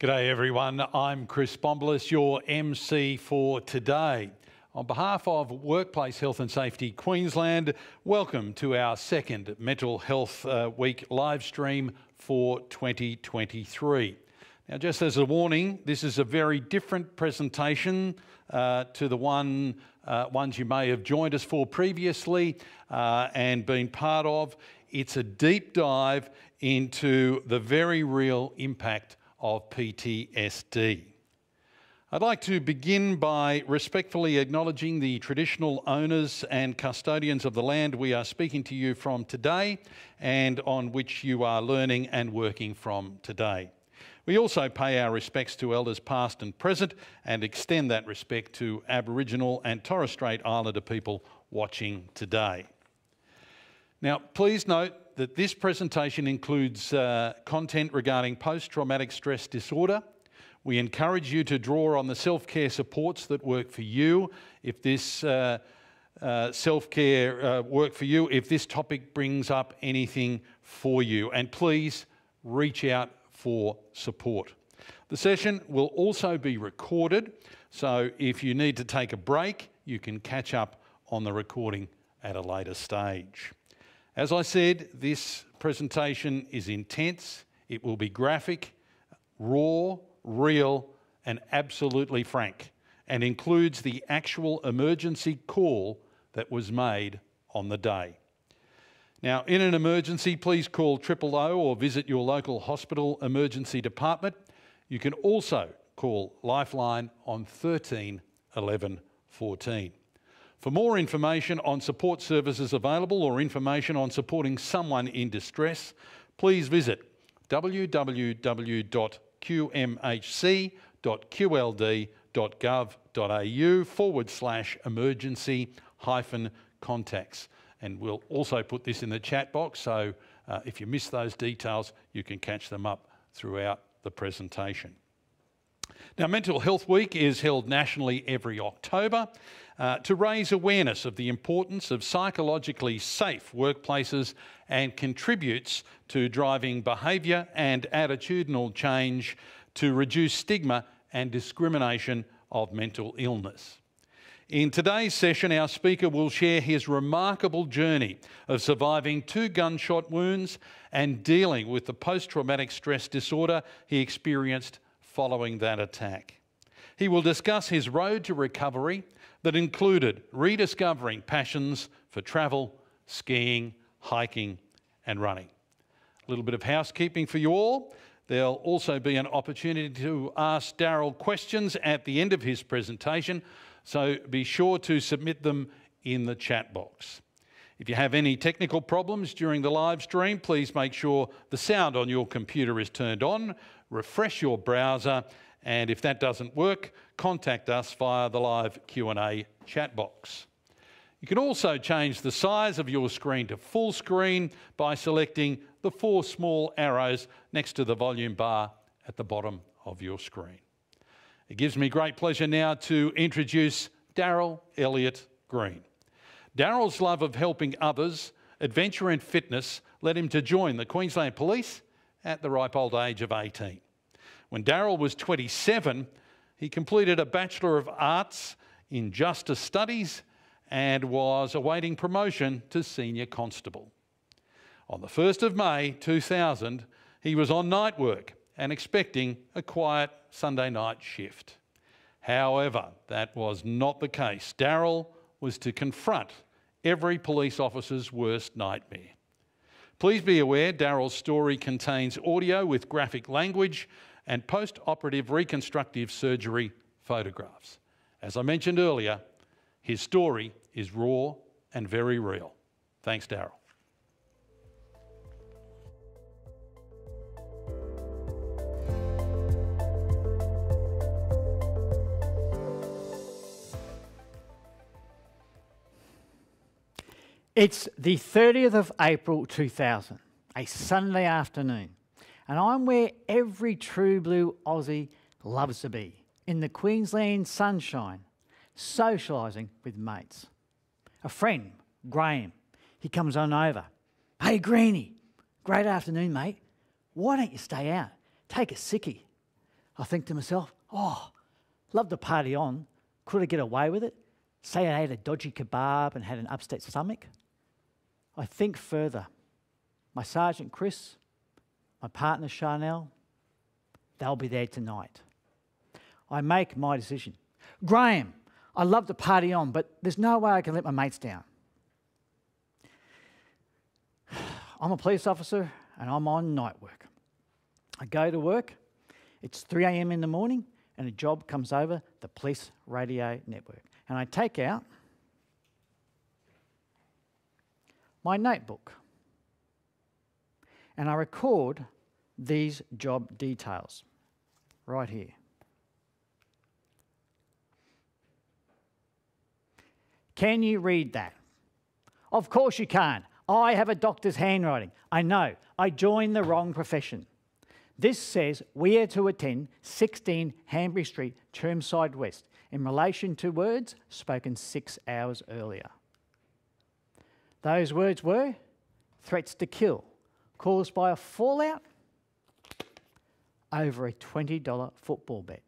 G'day everyone, I'm Chris Bombolas, your MC for today. On behalf of Workplace Health and Safety Queensland, welcome to our second Mental Health uh, Week live stream for 2023. Now, just as a warning, this is a very different presentation uh, to the one uh, ones you may have joined us for previously uh, and been part of. It's a deep dive into the very real impact of PTSD. I'd like to begin by respectfully acknowledging the traditional owners and custodians of the land we are speaking to you from today and on which you are learning and working from today. We also pay our respects to elders past and present and extend that respect to Aboriginal and Torres Strait Islander people watching today. Now, please note that this presentation includes uh, content regarding post traumatic stress disorder. We encourage you to draw on the self care supports that work for you. If this uh, uh, self care uh, work for you, if this topic brings up anything for you, and please reach out for support. The session will also be recorded, so if you need to take a break, you can catch up on the recording at a later stage. As I said, this presentation is intense. It will be graphic, raw, real, and absolutely frank, and includes the actual emergency call that was made on the day. Now, in an emergency, please call triple O or visit your local hospital emergency department. You can also call Lifeline on 13 11 14. For more information on support services available or information on supporting someone in distress, please visit www.qmhc.qld.gov.au forward slash emergency hyphen contacts. And we'll also put this in the chat box, so uh, if you miss those details, you can catch them up throughout the presentation. Now, Mental Health Week is held nationally every October uh, to raise awareness of the importance of psychologically safe workplaces and contributes to driving behaviour and attitudinal change to reduce stigma and discrimination of mental illness. In today's session, our speaker will share his remarkable journey of surviving two gunshot wounds and dealing with the post traumatic stress disorder he experienced following that attack. He will discuss his road to recovery that included rediscovering passions for travel, skiing, hiking, and running. A little bit of housekeeping for you all. There'll also be an opportunity to ask Daryl questions at the end of his presentation, so be sure to submit them in the chat box. If you have any technical problems during the live stream, please make sure the sound on your computer is turned on, refresh your browser, and if that doesn't work, contact us via the live Q&A chat box. You can also change the size of your screen to full screen by selecting the four small arrows next to the volume bar at the bottom of your screen. It gives me great pleasure now to introduce Daryl Elliot Green. Daryl's love of helping others, adventure and fitness led him to join the Queensland Police at the ripe old age of 18. When Daryl was 27, he completed a Bachelor of Arts in Justice Studies and was awaiting promotion to Senior Constable. On the 1st of May 2000, he was on night work and expecting a quiet Sunday night shift. However, that was not the case. Daryl was to confront every police officer's worst nightmare. Please be aware Daryl's story contains audio with graphic language and post operative reconstructive surgery photographs. As I mentioned earlier, his story is raw and very real. Thanks, Daryl. It's the 30th of April 2000, a Sunday afternoon, and I'm where every true blue Aussie loves to be in the Queensland sunshine, socialising with mates. A friend, Graham, he comes on over. Hey, Greenie, great afternoon, mate. Why don't you stay out? Take a sickie. I think to myself, oh, love to party on. Could I get away with it? Say I ate a dodgy kebab and had an upset stomach? I think further. My Sergeant Chris, my partner Charnel, they'll be there tonight. I make my decision. Graham, I love to party on, but there's no way I can let my mates down. I'm a police officer and I'm on night work. I go to work, it's 3 a.m. in the morning, and a job comes over the police radio network. And I take out my notebook and I record these job details right here. Can you read that? Of course you can't. I have a doctor's handwriting. I know. I joined the wrong profession. This says we are to attend 16 Hanbury Street, Chermside West, in relation to words spoken six hours earlier. Those words were threats to kill, caused by a fallout over a $20 football bet.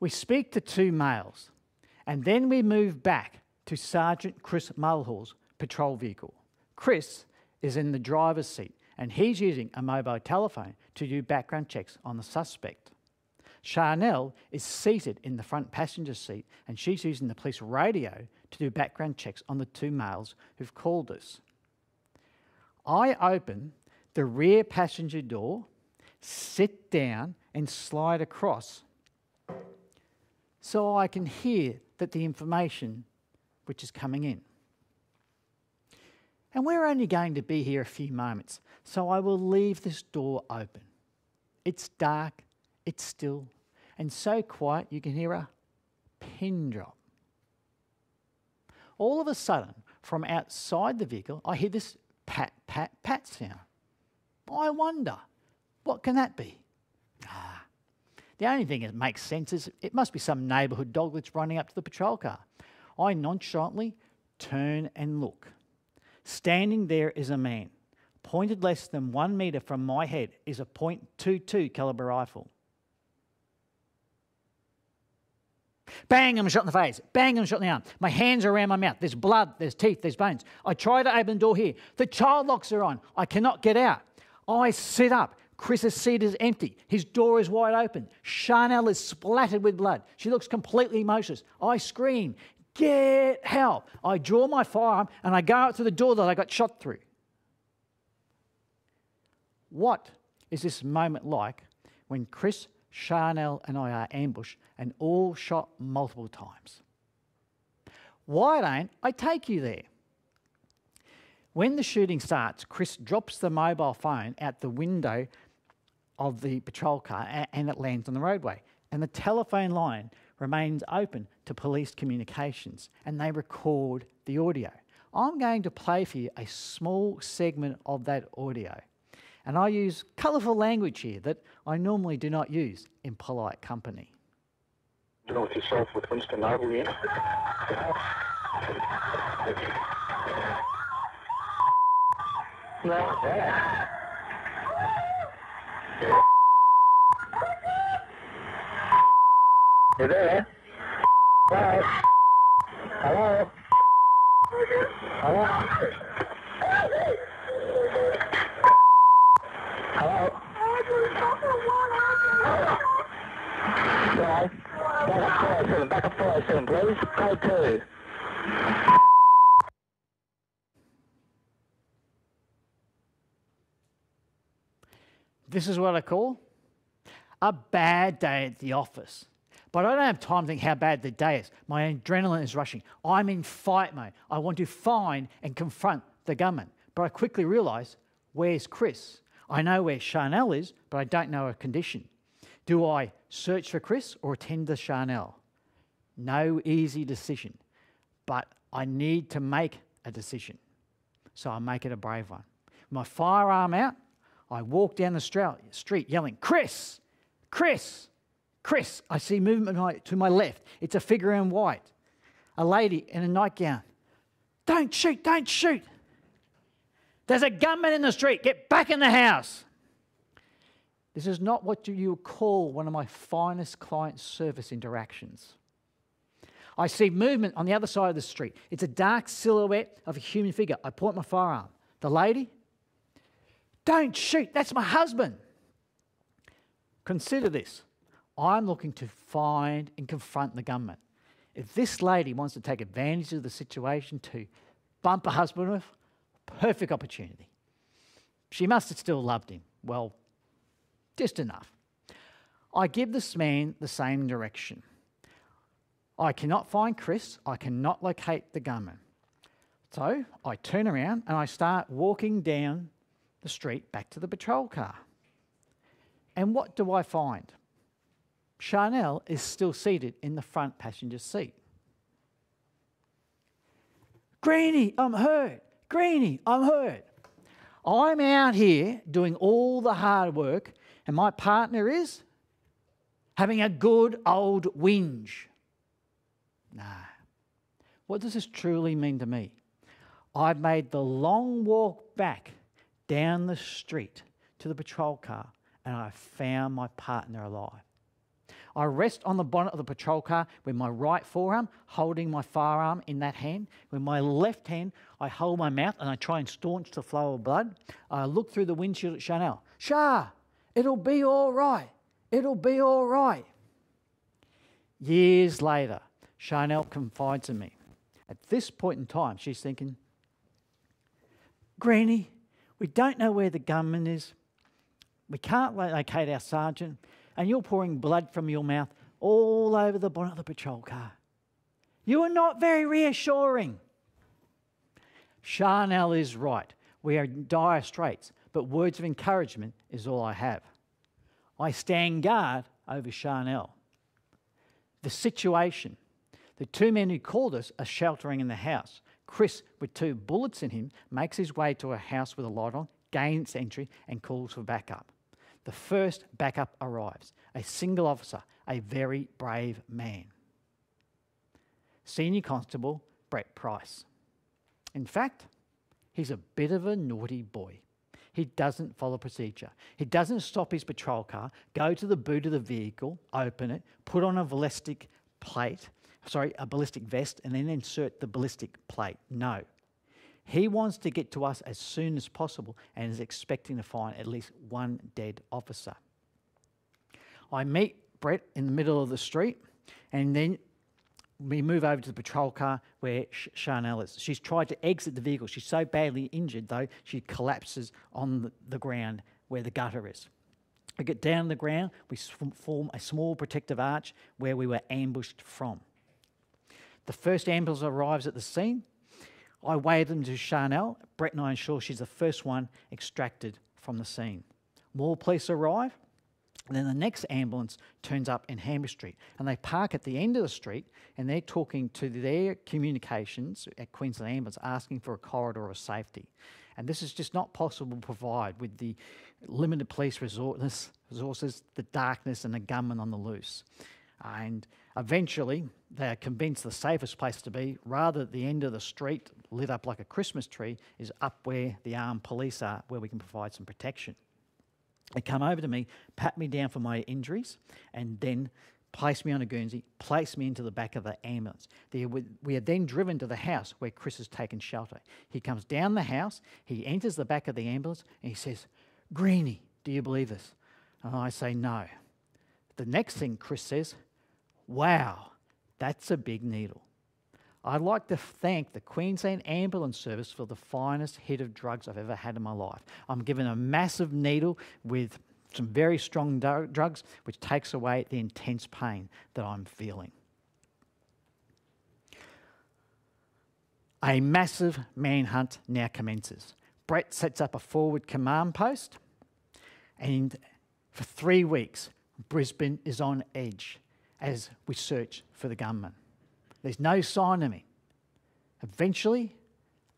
We speak to two males, and then we move back to Sergeant Chris Mulhall's patrol vehicle. Chris is in the driver's seat, and he's using a mobile telephone to do background checks on the suspect. Charnel is seated in the front passenger seat, and she's using the police radio to do background checks on the two males who've called us. I open the rear passenger door, sit down, and slide across so I can hear that the information which is coming in. And we're only going to be here a few moments, so I will leave this door open. It's dark, it's still, and so quiet you can hear a pin drop. All of a sudden, from outside the vehicle, I hear this pat, pat, pat sound. I wonder, what can that be? Ah, the only thing that makes sense is it must be some neighbourhood dog that's running up to the patrol car. I nonchalantly turn and look. Standing there is a man. Pointed less than one metre from my head is a .22 caliber rifle. Bang, I'm shot in the face. Bang, I'm shot in the arm. My hands are around my mouth. There's blood, there's teeth, there's bones. I try to open the door here. The child locks are on. I cannot get out. I sit up. Chris's seat is empty. His door is wide open. Charnel is splattered with blood. She looks completely motionless. I scream, Get help. I draw my firearm and I go out to the door that I got shot through. What is this moment like when Chris, Charnel, and I are ambushed and all shot multiple times? Why don't I take you there? When the shooting starts, Chris drops the mobile phone out the window of the patrol car and it lands on the roadway. And the telephone line remains open to police communications and they record the audio. I'm going to play for you a small segment of that audio. And I use colourful language here that I normally do not use in polite company. You know with yourself with Winston Noble, yeah? No, yeah. You there? Hello? Hello? Hello? Hello? Right. Back up 47, back up 47, please. Code 2. This is what I call a bad day at the office. But I don't have time to think how bad the day is. My adrenaline is rushing. I'm in fight mode. I want to find and confront the gunman. But I quickly realise where's Chris? I know where Charnel is, but I don't know her condition. Do I search for Chris or attend to Charnel? No easy decision, but I need to make a decision. So I make it a brave one. My firearm out, I walk down the street yelling, Chris, Chris, Chris, I see movement to my left. It's a figure in white, a lady in a nightgown. Don't shoot, don't shoot. There's a gunman in the street. Get back in the house. This is not what you call one of my finest client service interactions. I see movement on the other side of the street. It's a dark silhouette of a human figure. I point my firearm. The lady, don't shoot, that's my husband. Consider this I'm looking to find and confront the gunman. If this lady wants to take advantage of the situation to bump her husband with, perfect opportunity. She must have still loved him. Well, just enough. I give this man the same direction. I cannot find Chris. I cannot locate the gunman. So I turn around and I start walking down the street back to the patrol car. And what do I find? Chanel is still seated in the front passenger seat. Greenie, I'm hurt. Greenie, I'm hurt. I'm out here doing all the hard work, and my partner is having a good old whinge. Nah. What does this truly mean to me? I've made the long walk back down the street to the patrol car and I found my partner alive. I rest on the bonnet of the patrol car with my right forearm holding my firearm in that hand. With my left hand, I hold my mouth and I try and staunch the flow of blood. I look through the windshield at Chanel. Shah, it'll be all right. It'll be all right. Years later, Chanel confides in me. At this point in time, she's thinking, Granny, we don't know where the gunman is. We can't locate our sergeant and you're pouring blood from your mouth all over the bonnet of the patrol car. You are not very reassuring. Chanel is right. We are in dire straits, but words of encouragement is all I have. I stand guard over Chanel. The situation, the two men who called us are sheltering in the house. Chris, with two bullets in him, makes his way to a house with a light on, gains entry, and calls for backup. The first backup arrives a single officer, a very brave man. Senior Constable Brett Price. In fact, he's a bit of a naughty boy. He doesn't follow procedure. He doesn't stop his patrol car, go to the boot of the vehicle, open it, put on a ballistic plate, sorry, a ballistic vest, and then insert the ballistic plate. No. He wants to get to us as soon as possible and is expecting to find at least one dead officer. I meet Brett in the middle of the street and then we move over to the patrol car where Chanel is. She's tried to exit the vehicle. She's so badly injured, though, she collapses on the, the ground where the gutter is. We get down the ground, we form a small protective arch where we were ambushed from. The first ambulance arrives at the scene. I wave them to Chanel. Brett and I ensure she's the first one extracted from the scene. More police arrive. And then the next ambulance turns up in Hammer Street and they park at the end of the street and they're talking to their communications at Queensland Ambulance asking for a corridor of safety. And this is just not possible to provide with the limited police resources, the darkness, and the gunman on the loose. And eventually, they are convinced the safest place to be, rather at the end of the street, lit up like a Christmas tree, is up where the armed police are, where we can provide some protection. They come over to me, pat me down for my injuries, and then place me on a Guernsey, place me into the back of the ambulance. We are then driven to the house where Chris has taken shelter. He comes down the house, he enters the back of the ambulance, and he says, Greenie, do you believe this? And I say, no. The next thing Chris says, wow, that's a big needle. I'd like to thank the Queensland Ambulance Service for the finest hit of drugs I've ever had in my life. I'm given a massive needle with some very strong drugs, which takes away the intense pain that I'm feeling. A massive manhunt now commences. Brett sets up a forward command post, and for three weeks, Brisbane is on edge as we search for the gunman. There's no sign of him. Eventually,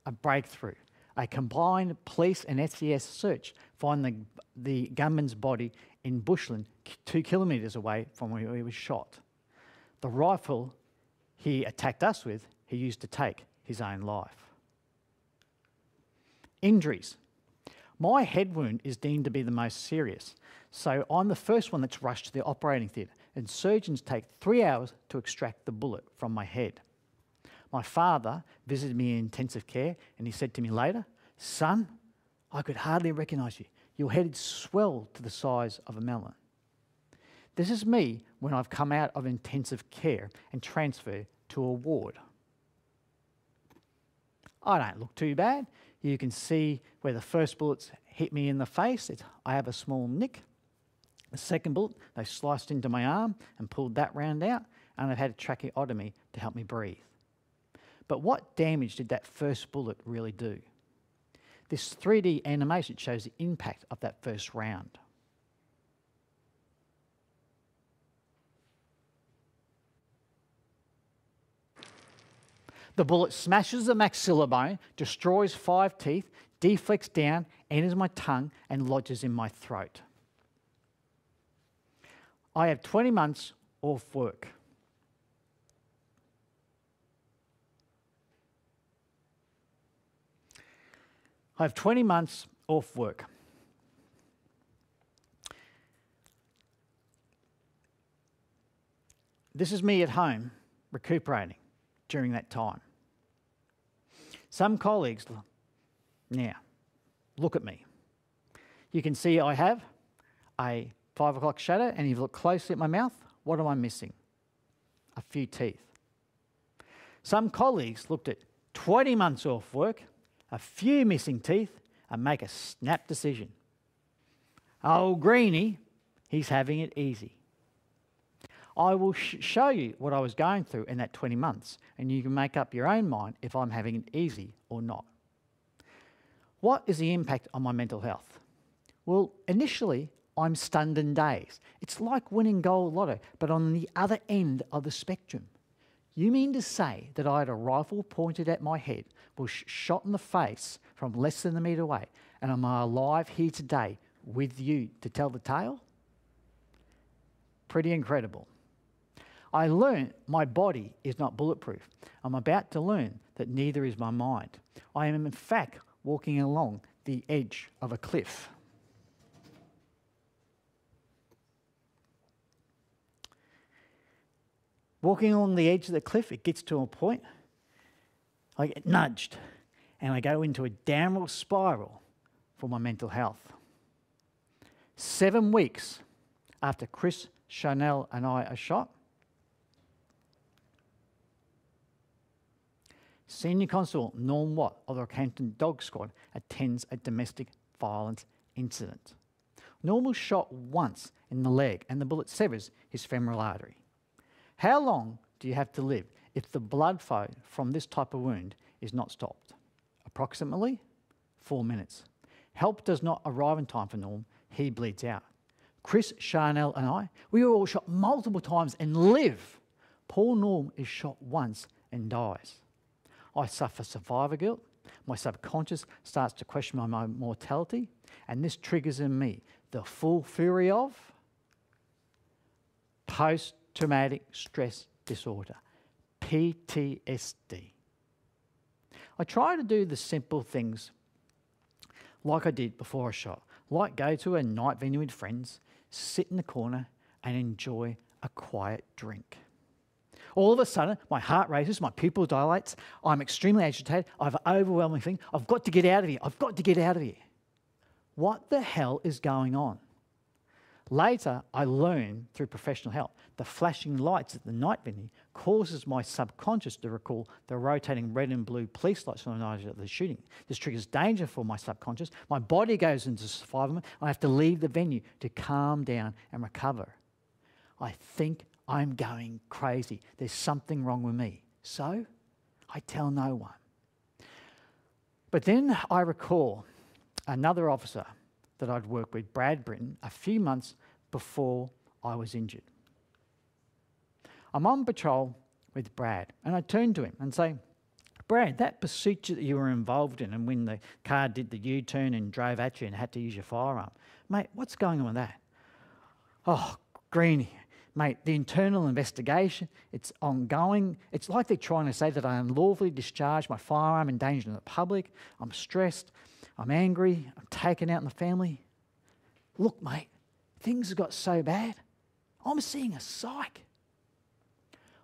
a breakthrough. A combined police and SES search find the, the gunman's body in bushland, two kilometres away from where he was shot. The rifle he attacked us with, he used to take his own life. Injuries. My head wound is deemed to be the most serious, so I'm the first one that's rushed to the operating theatre, and surgeons take three hours to extract the bullet from my head. My father visited me in intensive care, and he said to me later, Son, I could hardly recognise you. Your head had swelled to the size of a melon. This is me when I've come out of intensive care and transferred to a ward. I don't look too bad. You can see where the first bullets hit me in the face. It's, I have a small nick. The second bullet, they sliced into my arm and pulled that round out, and I've had a tracheotomy to help me breathe. But what damage did that first bullet really do? This 3D animation shows the impact of that first round. The bullet smashes the maxilla bone, destroys five teeth, deflects down, enters my tongue, and lodges in my throat. I have 20 months off work. I have 20 months off work. This is me at home recuperating during that time. Some colleagues, now, look at me. You can see I have a five o'clock shadow, and if you look closely at my mouth, what am I missing? A few teeth. Some colleagues looked at 20 months off work, a few missing teeth, and make a snap decision. Old Greenie, he's having it easy. I will sh- show you what I was going through in that 20 months, and you can make up your own mind if I'm having it easy or not. What is the impact on my mental health? Well, initially, I'm stunned and dazed. It's like winning gold lotto, but on the other end of the spectrum. You mean to say that I had a rifle pointed at my head, was shot in the face from less than a metre away, and I'm alive here today with you to tell the tale? Pretty incredible. I learned my body is not bulletproof. I'm about to learn that neither is my mind. I am, in fact, walking along the edge of a cliff. Walking along the edge of the cliff, it gets to a point, I get nudged, and I go into a downward spiral for my mental health. Seven weeks after Chris Chanel and I are shot, Senior Constable Norm Watt of the Rockhampton Dog Squad attends a domestic violence incident. Norm was shot once in the leg and the bullet severs his femoral artery. How long do you have to live if the blood flow from this type of wound is not stopped? Approximately four minutes. Help does not arrive in time for Norm, he bleeds out. Chris, Charnel, and I, we were all shot multiple times and live. Poor Norm is shot once and dies. I suffer survivor guilt. My subconscious starts to question my mortality, and this triggers in me the full fury of post traumatic stress disorder, PTSD. I try to do the simple things like I did before a shot, like go to a night venue with friends, sit in the corner, and enjoy a quiet drink. All of a sudden, my heart races, my pupil dilates, I'm extremely agitated, I have an overwhelming thing. I've got to get out of here. I've got to get out of here. What the hell is going on? Later, I learn through professional help the flashing lights at the night venue causes my subconscious to recall the rotating red and blue police lights from the night of the shooting. This triggers danger for my subconscious. My body goes into survival mode. I have to leave the venue to calm down and recover. I think I'm going crazy. There's something wrong with me. So I tell no one. But then I recall another officer that I'd worked with, Brad Britton, a few months before I was injured. I'm on patrol with Brad, and I turn to him and say, Brad, that pursuit that you were involved in, and when the car did the U turn and drove at you and had to use your firearm, mate, what's going on with that? Oh, Greenie, Mate, the internal investigation, it's ongoing. It's like they're trying to say that I unlawfully discharged my firearm endangering the public. I'm stressed. I'm angry. I'm taken out in the family. Look, mate, things have got so bad. I'm seeing a psych.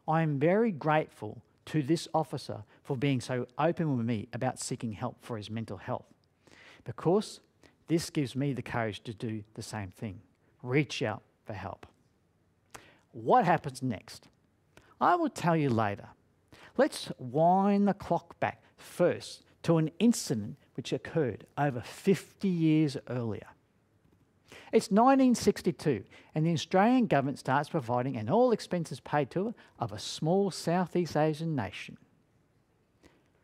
I am very grateful to this officer for being so open with me about seeking help for his mental health because this gives me the courage to do the same thing reach out for help. What happens next? I will tell you later. Let's wind the clock back first to an incident which occurred over 50 years earlier. It's 1962, and the Australian government starts providing an all expenses paid tour of a small Southeast Asian nation.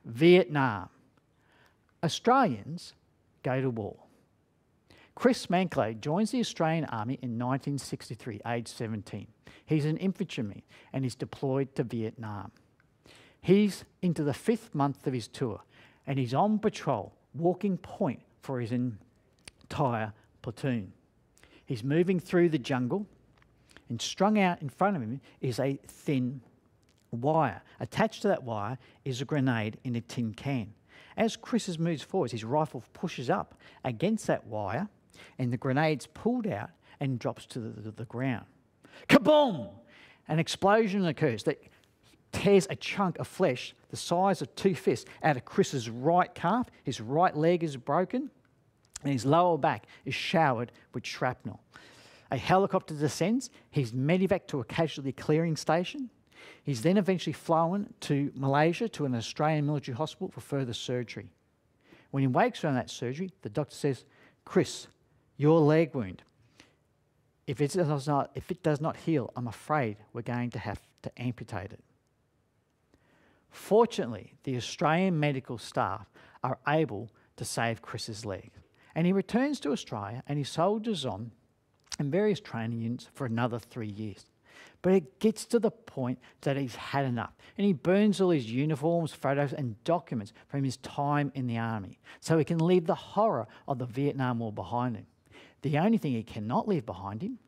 Vietnam. Australians go to war. Chris Manklow joins the Australian Army in 1963, aged 17. He's an infantryman and is deployed to Vietnam. He's into the fifth month of his tour and he's on patrol, walking point for his entire platoon. He's moving through the jungle, and strung out in front of him is a thin wire. Attached to that wire is a grenade in a tin can. As Chris moves forward, his rifle pushes up against that wire, and the grenade's pulled out and drops to the, the, the ground. Kaboom! An explosion occurs that tears a chunk of flesh the size of two fists out of Chris's right calf. His right leg is broken, and his lower back is showered with shrapnel. A helicopter descends. He's medevaced to a casualty clearing station. He's then eventually flown to Malaysia to an Australian military hospital for further surgery. When he wakes from that surgery, the doctor says, Chris, your leg wound, if it does not, if it does not heal, I'm afraid we're going to have to amputate it. Fortunately, the Australian medical staff are able to save Chris's leg. And he returns to Australia and he soldiers on in various training units for another three years. But it gets to the point that he's had enough. And he burns all his uniforms, photos, and documents from his time in the army so he can leave the horror of the Vietnam War behind him. The only thing he cannot leave behind him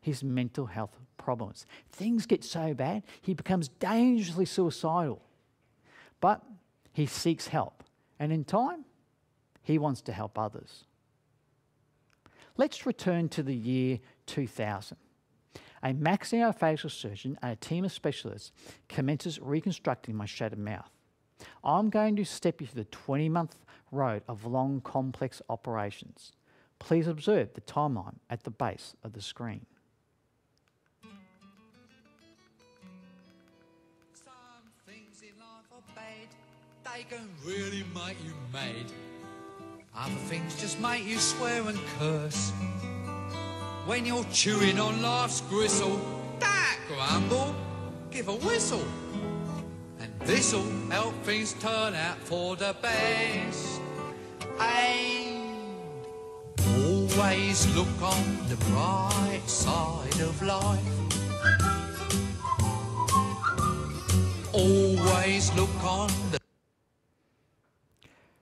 his mental health problems. Things get so bad, he becomes dangerously suicidal. But he seeks help. And in time, he wants to help others. Let's return to the year 2000. A maxillofacial surgeon and a team of specialists commences reconstructing my shattered mouth. I'm going to step you through the 20 month road of long, complex operations. Please observe the timeline at the base of the screen. Can really make you mad. Other things just make you swear and curse. When you're chewing on life's gristle, that grumble, give a whistle. And this'll help things turn out for the best. And always look on the bright side of life. Always look on the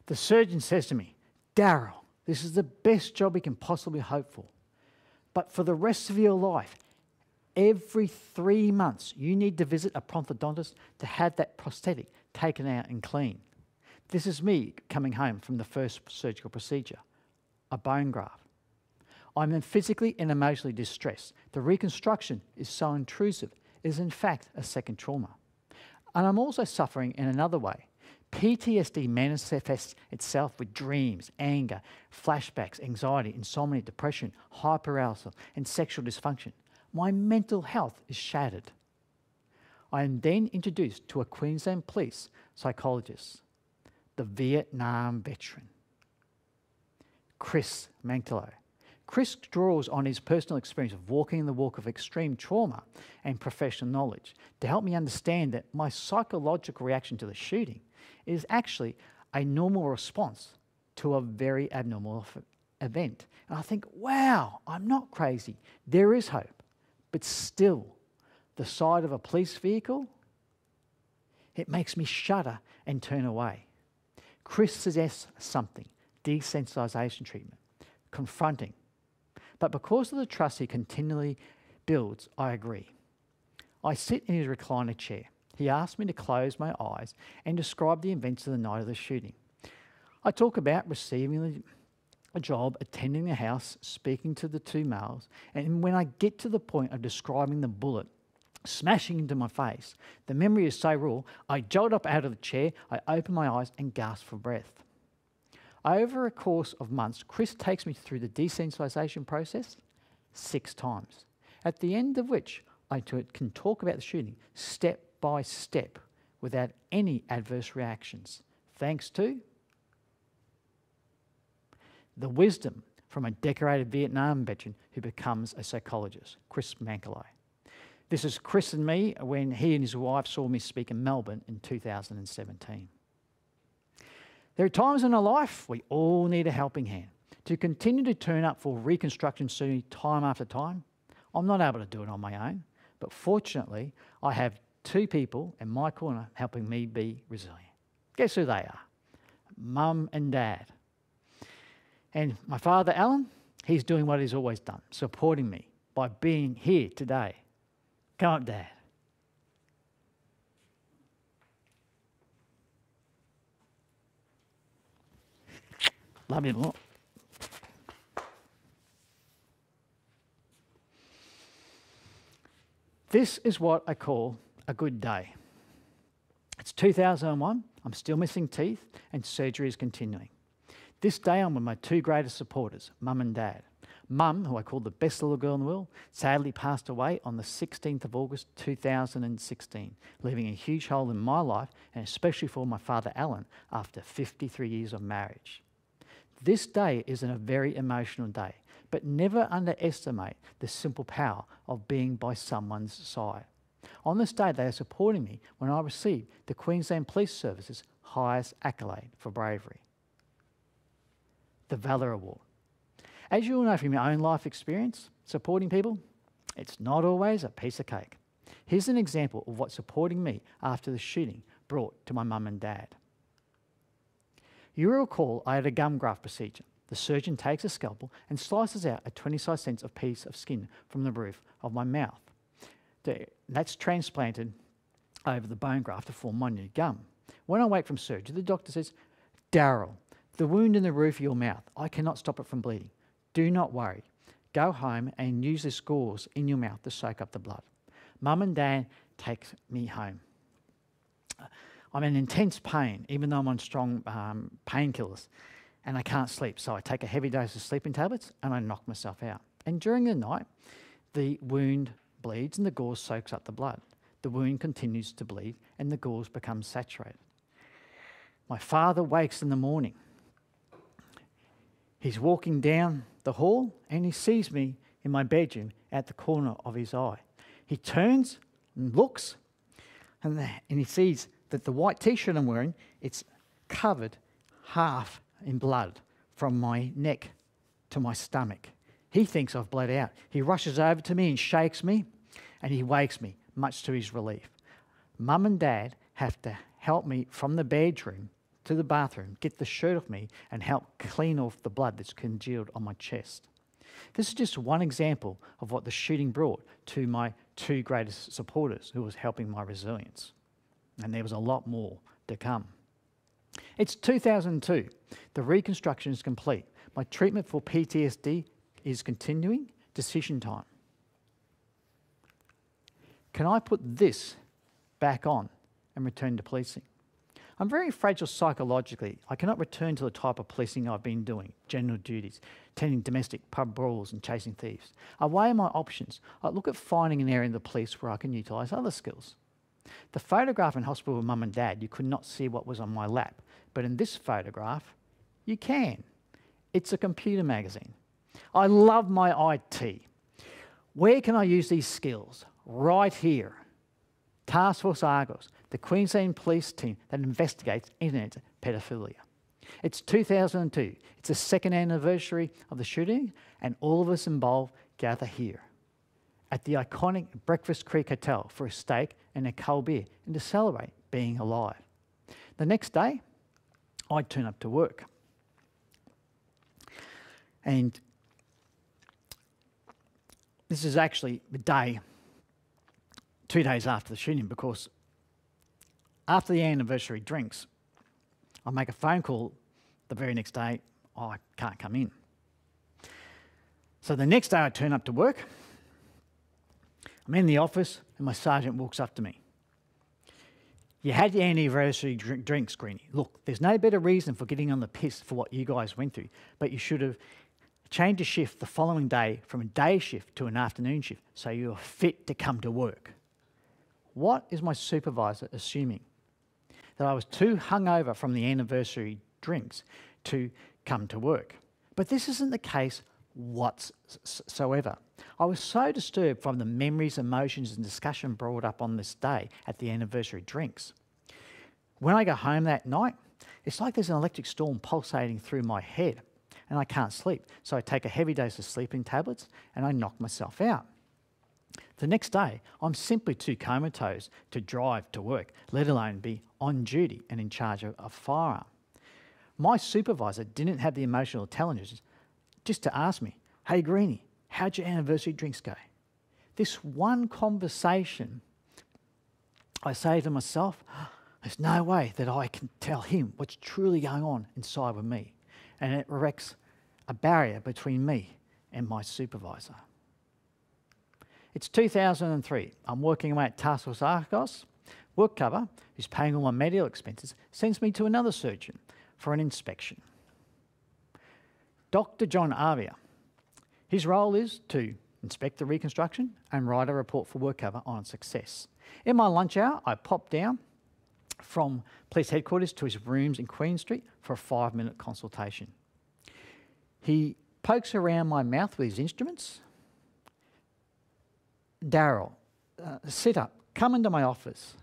The surgeon says to me, Daryl, this is the best job we can possibly hope for. But for the rest of your life, every three months, you need to visit a prosthodontist to have that prosthetic taken out and clean. This is me coming home from the first surgical procedure, a bone graft. I'm physically and emotionally distressed. The reconstruction is so intrusive, it is in fact a second trauma. And I'm also suffering in another way. PTSD manifests itself with dreams, anger, flashbacks, anxiety, insomnia, depression, hyperarousal, and sexual dysfunction. My mental health is shattered. I am then introduced to a Queensland police psychologist, the Vietnam veteran, Chris Manklow. Chris draws on his personal experience of walking in the walk of extreme trauma and professional knowledge to help me understand that my psychological reaction to the shooting is actually a normal response to a very abnormal event. And I think, wow, I'm not crazy. There is hope. But still, the sight of a police vehicle, it makes me shudder and turn away. Chris suggests something desensitization treatment, confronting. But because of the trust he continually builds, I agree. I sit in his recliner chair. He asks me to close my eyes and describe the events of the night of the shooting. I talk about receiving a job, attending the house, speaking to the two males, and when I get to the point of describing the bullet smashing into my face, the memory is so raw, I jolt up out of the chair, I open my eyes and gasp for breath. Over a course of months, Chris takes me through the desensitisation process six times, at the end of which I can talk about the shooting step by step without any adverse reactions, thanks to the wisdom from a decorated Vietnam veteran who becomes a psychologist, Chris Manklow. This is Chris and me when he and his wife saw me speak in Melbourne in 2017. There are times in our life we all need a helping hand. To continue to turn up for reconstruction surgery time after time, I'm not able to do it on my own, but fortunately, I have two people in my corner helping me be resilient. Guess who they are? Mum and Dad. And my father, Alan, he's doing what he's always done, supporting me by being here today. Come up, Dad. Love you, Lord. This is what I call a good day. It's 2001. I'm still missing teeth, and surgery is continuing. This day, I'm with my two greatest supporters, Mum and Dad. Mum, who I call the best little girl in the world, sadly passed away on the 16th of August 2016, leaving a huge hole in my life and especially for my father Alan after 53 years of marriage. This day is a very emotional day, but never underestimate the simple power of being by someone's side. On this day, they are supporting me when I receive the Queensland Police Service's highest accolade for bravery the Valour Award. As you all know from your own life experience, supporting people, it's not always a piece of cake. Here's an example of what supporting me after the shooting brought to my mum and dad. You will recall I had a gum graft procedure. The surgeon takes a scalpel and slices out a 25 cents of piece of skin from the roof of my mouth. That's transplanted over the bone graft to form my new gum. When I wake from surgery, the doctor says, Daryl, the wound in the roof of your mouth, I cannot stop it from bleeding. Do not worry. Go home and use the gauze in your mouth to soak up the blood. Mum and Dad take me home. I'm in intense pain, even though I'm on strong um, painkillers, and I can't sleep. So I take a heavy dose of sleeping tablets and I knock myself out. And during the night, the wound bleeds and the gauze soaks up the blood. The wound continues to bleed and the gauze becomes saturated. My father wakes in the morning He's walking down the hall and he sees me in my bedroom at the corner of his eye. He turns and looks and, and he sees that the white t-shirt I'm wearing, it's covered half in blood from my neck to my stomach. He thinks I've bled out. He rushes over to me and shakes me and he wakes me, much to his relief. Mum and dad have to help me from the bedroom to the bathroom, get the shirt off me, and help clean off the blood that's congealed on my chest. This is just one example of what the shooting brought to my two greatest supporters who was helping my resilience. And there was a lot more to come. It's 2002. The reconstruction is complete. My treatment for PTSD is continuing. Decision time. Can I put this back on and return to policing? I'm very fragile psychologically. I cannot return to the type of policing I've been doing, general duties, tending domestic pub brawls and chasing thieves. I weigh my options. I look at finding an area in the police where I can utilise other skills. The photograph in hospital with mum and dad, you could not see what was on my lap. But in this photograph, you can. It's a computer magazine. I love my IT. Where can I use these skills? Right here. Task Force Argos the Queensland Police team that investigates internet pedophilia. It's 2002. It's the second anniversary of the shooting, and all of us involved gather here at the iconic Breakfast Creek Hotel for a steak and a cold beer and to celebrate being alive. The next day, I'd turn up to work. And this is actually the day, two days after the shooting, because after the anniversary drinks, I make a phone call the very next day. Oh, I can't come in. So the next day, I turn up to work. I'm in the office, and my sergeant walks up to me. You had your anniversary drink, drinks, Greenie. Look, there's no better reason for getting on the piss for what you guys went through, but you should have changed a shift the following day from a day shift to an afternoon shift so you're fit to come to work. What is my supervisor assuming? That I was too hungover from the anniversary drinks to come to work. But this isn't the case whatsoever. I was so disturbed from the memories, emotions, and discussion brought up on this day at the anniversary drinks. When I go home that night, it's like there's an electric storm pulsating through my head and I can't sleep. So I take a heavy dose of sleeping tablets and I knock myself out. The next day, I'm simply too comatose to drive to work, let alone be on duty and in charge of a firearm. My supervisor didn't have the emotional intelligence just to ask me, Hey, Greenie, how'd your anniversary drinks go? This one conversation, I say to myself, there's no way that I can tell him what's truly going on inside with me. And it erects a barrier between me and my supervisor. It's 2003. I'm working away at Force Argos. Work cover, who's paying all my medical expenses, sends me to another surgeon for an inspection. Dr. John Avia. His role is to inspect the reconstruction and write a report for work cover on success. In my lunch hour, I pop down from police headquarters to his rooms in Queen Street for a five minute consultation. He pokes around my mouth with his instruments. Daryl, uh, sit up, come into my office.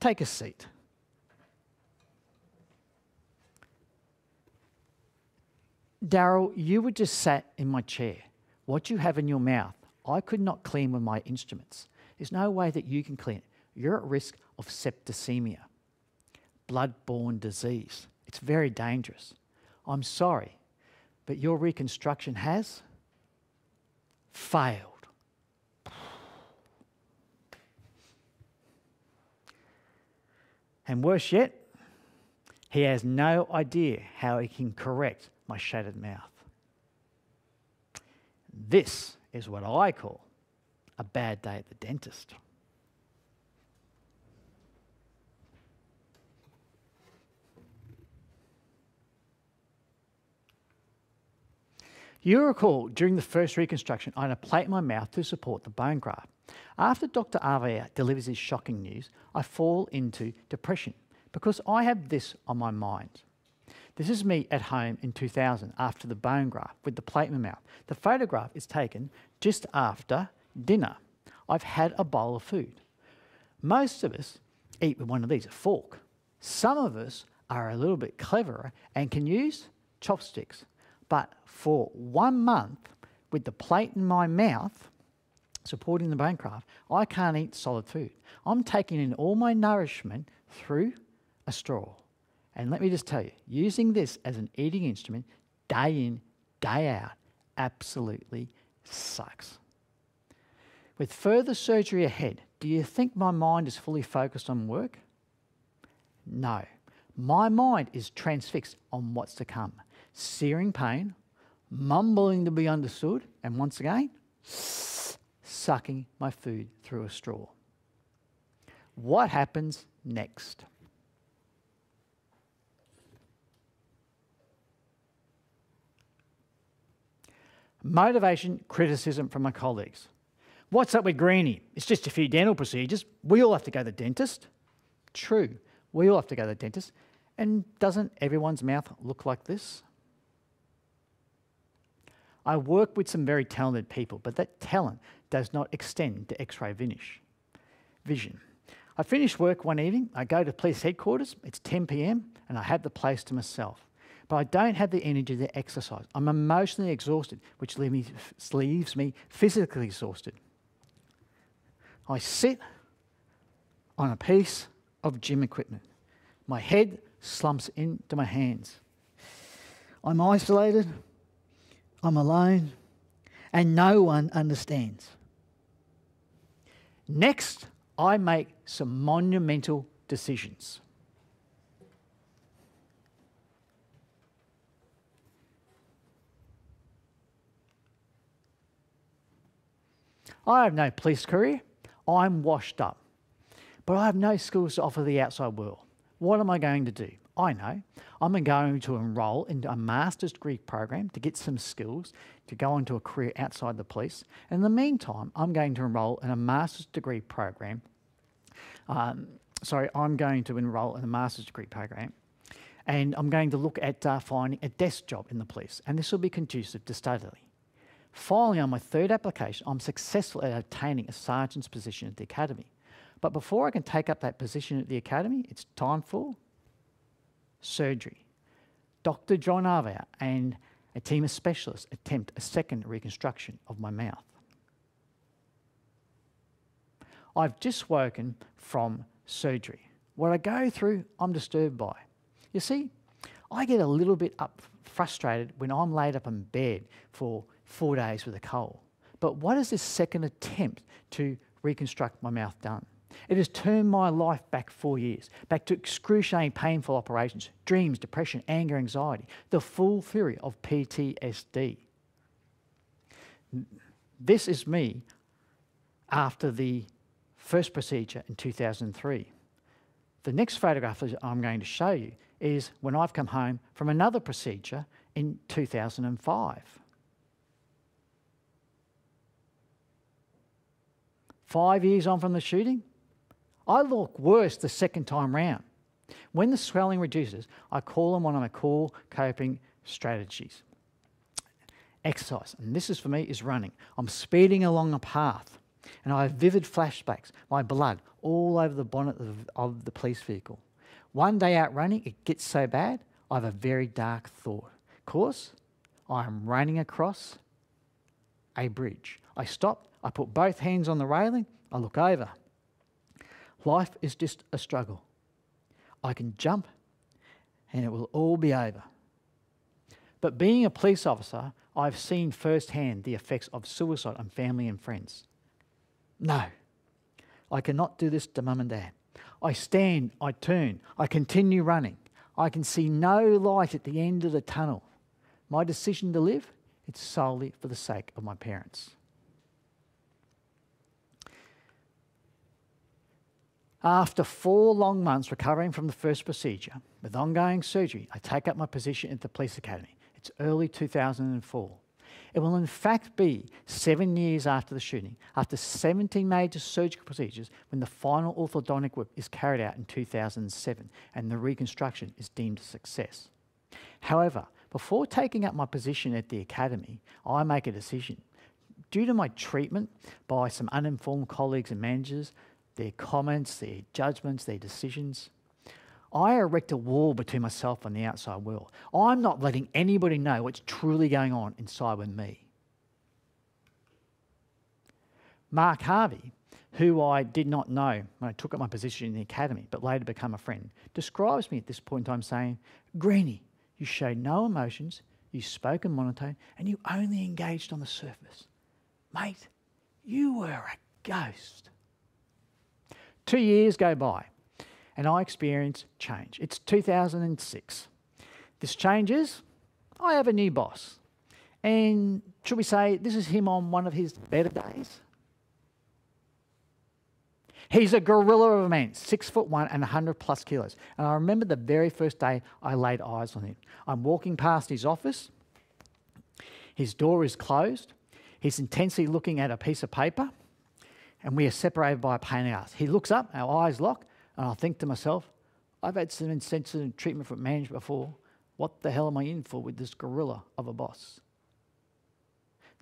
Take a seat. Daryl, you were just sat in my chair. What you have in your mouth, I could not clean with my instruments. There's no way that you can clean it. You're at risk of septicemia, blood-borne disease. It's very dangerous. I'm sorry, but your reconstruction has failed. And worse yet, he has no idea how he can correct my shattered mouth. This is what I call a bad day at the dentist. You recall during the first reconstruction, I had a plate in my mouth to support the bone graft. After Dr. Avia delivers his shocking news, I fall into depression because I have this on my mind. This is me at home in 2000 after the bone graft with the plate in my mouth. The photograph is taken just after dinner. I've had a bowl of food. Most of us eat with one of these, a fork. Some of us are a little bit cleverer and can use chopsticks. But for one month, with the plate in my mouth, supporting the bone graft, I can't eat solid food. I'm taking in all my nourishment through a straw. And let me just tell you, using this as an eating instrument day in, day out, absolutely sucks. With further surgery ahead, do you think my mind is fully focused on work? No. My mind is transfixed on what's to come. Searing pain, mumbling to be understood, and once again, sucking my food through a straw. What happens next? Motivation, criticism from my colleagues. What's up with Greenie? It's just a few dental procedures. We all have to go to the dentist. True, we all have to go to the dentist. And doesn't everyone's mouth look like this? I work with some very talented people, but that talent does not extend to x ray vision. I finish work one evening, I go to police headquarters, it's 10 pm, and I have the place to myself but I don't have the energy to exercise. I'm emotionally exhausted, which leaves me physically exhausted. I sit on a piece of gym equipment. My head slumps into my hands. I'm isolated. I'm alone, and no one understands. Next, I make some monumental decisions. I have no police career. I'm washed up. But I have no skills to offer the outside world. What am I going to do? I know. I'm going to enrol into a master's degree program to get some skills to go into a career outside the police. In the meantime, I'm going to enrol in a master's degree program. Um, sorry, I'm going to enrol in a master's degree program and I'm going to look at uh, finding a desk job in the police, and this will be conducive to study. Finally, on my third application, I'm successful at obtaining a sergeant's position at the academy. But before I can take up that position at the academy, it's time for surgery. Dr. John Arvour and a team of specialists attempt a second reconstruction of my mouth. I've just woken from surgery. What I go through, I'm disturbed by. You see, I get a little bit up frustrated when I'm laid up in bed for four days with a cold. But what has this second attempt to reconstruct my mouth done? It has turned my life back four years, back to excruciating, painful operations, dreams, depression, anger, anxiety, the full fury of PTSD. This is me after the first procedure in 2003. The next photograph I'm going to show you is when I've come home from another procedure in 2005. Five years on from the shooting, I look worse the second time round. When the swelling reduces, I call them on one of my core coping strategies. Exercise, and this is for me, is running. I'm speeding along a path, and I have vivid flashbacks, my blood all over the bonnet of, of the police vehicle. One day out running, it gets so bad, I have a very dark thought. Of course, I am running across a bridge. I stop, I put both hands on the railing, I look over. Life is just a struggle. I can jump and it will all be over. But being a police officer, I've seen firsthand the effects of suicide on family and friends. No, I cannot do this to mum and dad. I stand, I turn, I continue running. I can see no light at the end of the tunnel. My decision to live, it's solely for the sake of my parents. After four long months recovering from the first procedure, with ongoing surgery, I take up my position at the police academy. It's early 2004. It will in fact be seven years after the shooting, after 17 major surgical procedures, when the final orthodontic work is carried out in 2007 and the reconstruction is deemed a success. However, before taking up my position at the academy, I make a decision. Due to my treatment by some uninformed colleagues and managers, their comments, their judgments, their decisions. I erect a wall between myself and the outside world. I'm not letting anybody know what's truly going on inside with me. Mark Harvey, who I did not know when I took up my position in the academy, but later become a friend, describes me at this point in time saying, Greenie, you showed no emotions, you spoke in monotone, and you only engaged on the surface. Mate, you were a ghost. Two years go by and I experience change. It's 2006. This changes. I have a new boss. And should we say this is him on one of his better days? He's a gorilla of a man, six foot one and 100 plus kilos. And I remember the very first day I laid eyes on him. I'm walking past his office. His door is closed. He's intensely looking at a piece of paper and we are separated by a pane of glass. He looks up, our eyes lock, and I think to myself, I've had some insensitive treatment from management before. What the hell am I in for with this gorilla of a boss?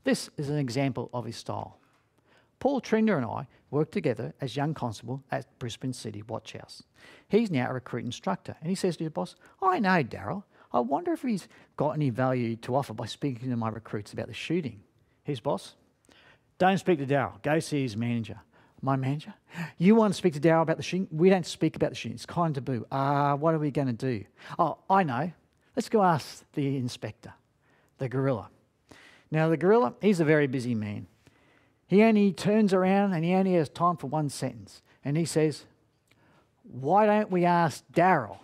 This is an example of his style. Paul Trinder and I worked together as young constable at Brisbane City Watch House. He's now a recruit instructor, and he says to his boss, I know Daryl. I wonder if he's got any value to offer by speaking to my recruits about the shooting. His boss, don't speak to Daryl. Go see his manager. My manager? You want to speak to Daryl about the shooting? We don't speak about the shooting. It's kind of taboo. Ah, uh, what are we going to do? Oh, I know. Let's go ask the inspector, the gorilla. Now, the gorilla, he's a very busy man. He only turns around and he only has time for one sentence. And he says, Why don't we ask Daryl?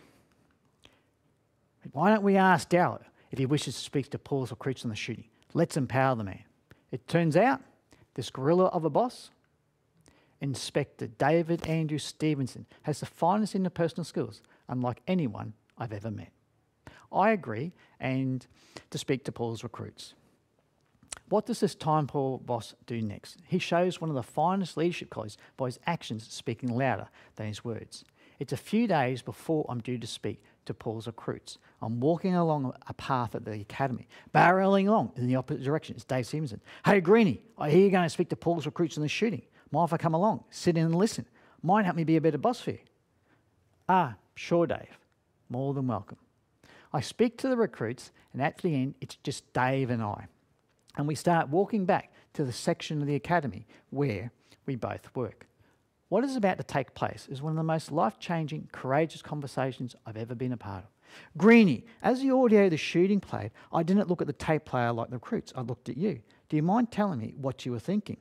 Why don't we ask Daryl if he wishes to speak to Pauls or Creech on the shooting? Let's empower the man. It turns out this gorilla of a boss, Inspector David Andrew Stevenson, has the finest interpersonal skills, unlike anyone I've ever met. I agree, and to speak to Paul's recruits. What does this time Paul boss do next? He shows one of the finest leadership qualities by his actions speaking louder than his words. It's a few days before I'm due to speak to Paul's recruits. I'm walking along a path at the academy, barreling along in the opposite direction. It's Dave Stevenson. Hey, Greenie, I hear you're going to speak to Paul's recruits in the shooting. Mind if I come along, sit in and listen? Might help me be a better boss for you. Ah, sure, Dave. More than welcome. I speak to the recruits, and at the end, it's just Dave and I. And we start walking back to the section of the academy where we both work. What is about to take place is one of the most life changing, courageous conversations I've ever been a part of. Greenie, as the audio of the shooting played, I didn't look at the tape player like the recruits. I looked at you. Do you mind telling me what you were thinking?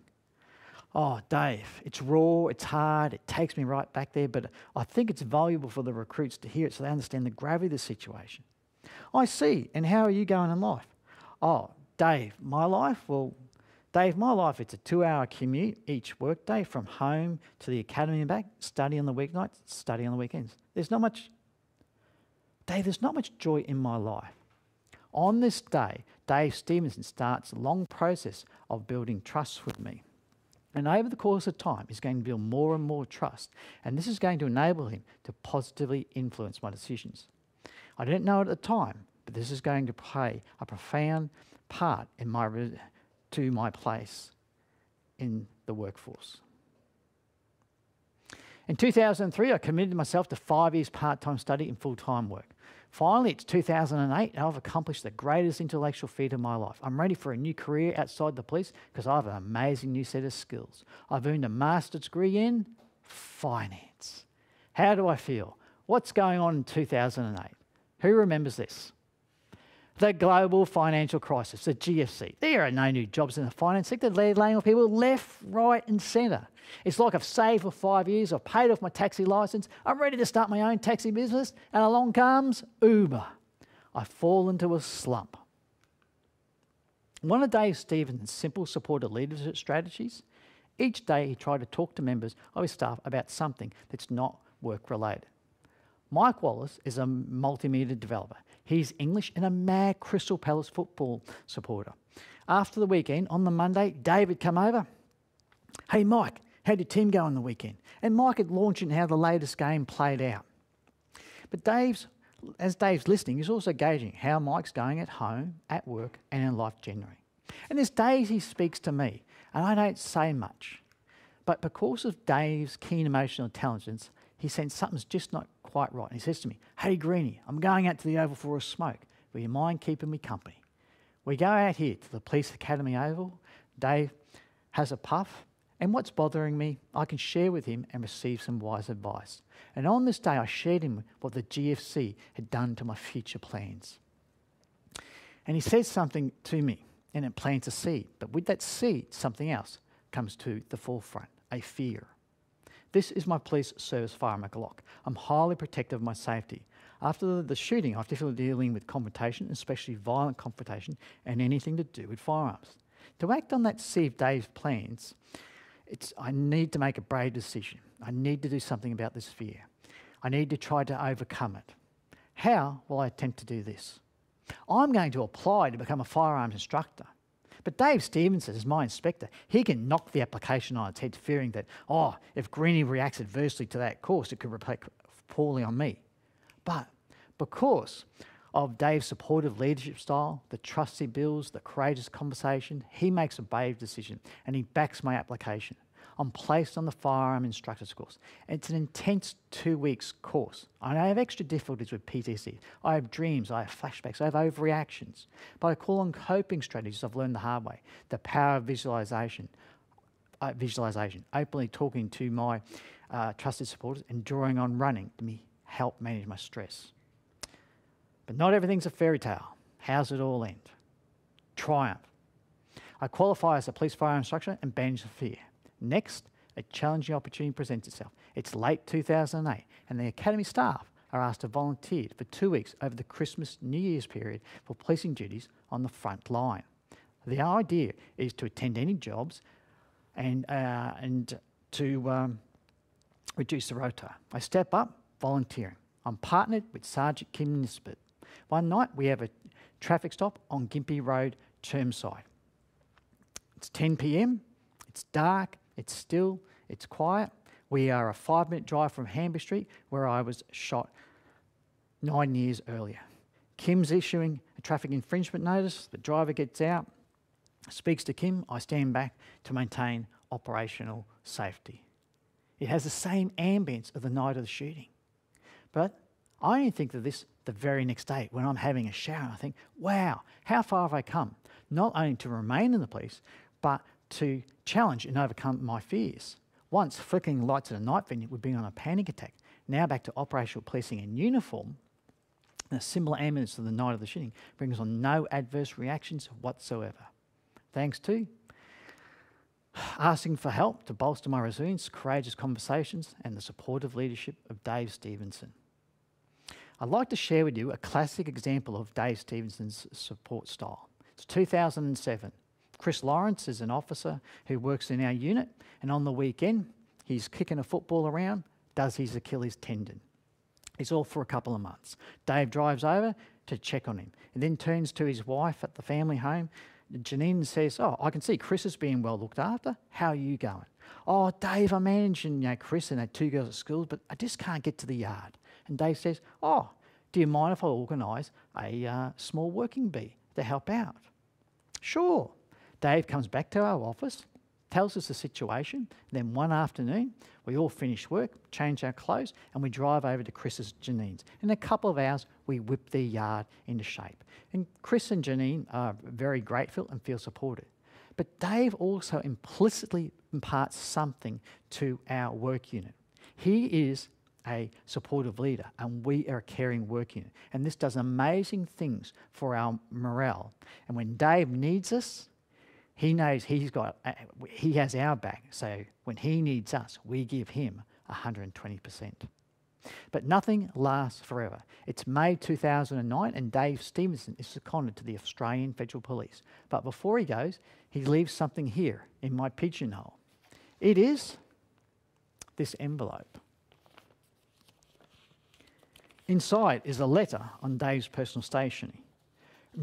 Oh, Dave, it's raw, it's hard, it takes me right back there, but I think it's valuable for the recruits to hear it so they understand the gravity of the situation. I see, and how are you going in life? Oh, Dave, my life? Well, Dave, my life, it's a two hour commute each workday from home to the academy and back, study on the weeknights, study on the weekends. There's not much, Dave, there's not much joy in my life. On this day, Dave Stevenson starts a long process of building trust with me. And over the course of time, he's going to build more and more trust. And this is going to enable him to positively influence my decisions. I didn't know it at the time, but this is going to play a profound part in my to my place in the workforce. In 2003, I committed myself to five years part time study and full time work. Finally, it's 2008, and I've accomplished the greatest intellectual feat of my life. I'm ready for a new career outside the police because I have an amazing new set of skills. I've earned a master's degree in finance. How do I feel? What's going on in 2008? Who remembers this? The global financial crisis, the GFC. There are no new jobs in the finance sector. They're laying off people left, right, and centre. It's like I've saved for five years, I've paid off my taxi license, I'm ready to start my own taxi business, and along comes Uber. I fall into a slump. One of Dave Stevens' simple supported leadership strategies, each day he tried to talk to members of his staff about something that's not work related. Mike Wallace is a multimedia developer. He's English and a mad Crystal Palace football supporter. After the weekend, on the Monday, David come over. Hey, Mike, how did your team go on the weekend? And Mike had launched in how the latest game played out. But Dave's, as Dave's listening, he's also gauging how Mike's going at home, at work, and in life generally. And there's days he speaks to me, and I don't say much. But because of Dave's keen emotional intelligence, he sense something's just not quite right. And he says to me, Hey, Greenie, I'm going out to the Oval for a smoke. Will you mind keeping me company? We go out here to the Police Academy Oval. Dave has a puff. And what's bothering me, I can share with him and receive some wise advice. And on this day, I shared him what the GFC had done to my future plans. And he says something to me, and it plants a seed. But with that seed, something else comes to the forefront a fear. This is my police service firearm Glock. I'm highly protective of my safety. After the shooting, I've definitely dealing with confrontation, especially violent confrontation, and anything to do with firearms. To act on that Steve Dave's plans, it's, I need to make a brave decision. I need to do something about this fear. I need to try to overcome it. How will I attempt to do this? I'm going to apply to become a firearms instructor. But Dave Stevenson is my inspector. He can knock the application on its head, fearing that, oh, if Greenie reacts adversely to that course, it could reflect poorly on me. But because of Dave's supportive leadership style, the trust he builds, the courageous conversation, he makes a brave decision and he backs my application. I'm placed on the firearm instructor's course. It's an intense two weeks course. And I have extra difficulties with PTSD. I have dreams, I have flashbacks, I have overreactions. But I call on coping strategies I've learned the hard way. The power of visualization, uh, visualization, openly talking to my uh, trusted supporters and drawing on running to me help manage my stress. But not everything's a fairy tale. How's it all end? Triumph. I qualify as a police fire instructor and banish the fear. Next, a challenging opportunity presents itself. It's late 2008, and the Academy staff are asked to volunteer for two weeks over the Christmas New Year's period for policing duties on the front line. The idea is to attend any jobs and, uh, and to um, reduce the rota. I step up volunteering. I'm partnered with Sergeant Kim Nisbet. One night we have a traffic stop on Gympie Road, Chermside. It's 10 pm, it's dark, it's still, it's quiet. We are a five minute drive from Hanby Street, where I was shot nine years earlier. Kim's issuing a traffic infringement notice. The driver gets out, speaks to Kim. I stand back to maintain operational safety. It has the same ambience of the night of the shooting. But I only think of this the very next day when I'm having a shower. I think, wow, how far have I come? Not only to remain in the police, but to challenge and overcome my fears. Once flickering lights at a night venue would bring on a panic attack. Now back to operational policing in uniform. And a similar ambulance to the night of the shooting brings on no adverse reactions whatsoever. Thanks to asking for help to bolster my resilience, courageous conversations, and the supportive leadership of Dave Stevenson. I'd like to share with you a classic example of Dave Stevenson's support style. It's 2007. Chris Lawrence is an officer who works in our unit, and on the weekend, he's kicking a football around, does his Achilles tendon. He's off for a couple of months. Dave drives over to check on him and then turns to his wife at the family home. Janine says, Oh, I can see Chris is being well looked after. How are you going? Oh, Dave, I'm managing you know, Chris and had two girls at school, but I just can't get to the yard. And Dave says, Oh, do you mind if I organise a uh, small working bee to help out? Sure. Dave comes back to our office, tells us the situation. Then one afternoon, we all finish work, change our clothes, and we drive over to Chris's Janine's. In a couple of hours, we whip their yard into shape. And Chris and Janine are very grateful and feel supported. But Dave also implicitly imparts something to our work unit. He is a supportive leader and we are a caring work unit. And this does amazing things for our morale. And when Dave needs us, he knows he's got, uh, he has our back. So when he needs us, we give him 120%. But nothing lasts forever. It's May 2009, and Dave Stevenson is seconded to the Australian Federal Police. But before he goes, he leaves something here in my pigeonhole. It is this envelope. Inside is a letter on Dave's personal stationery.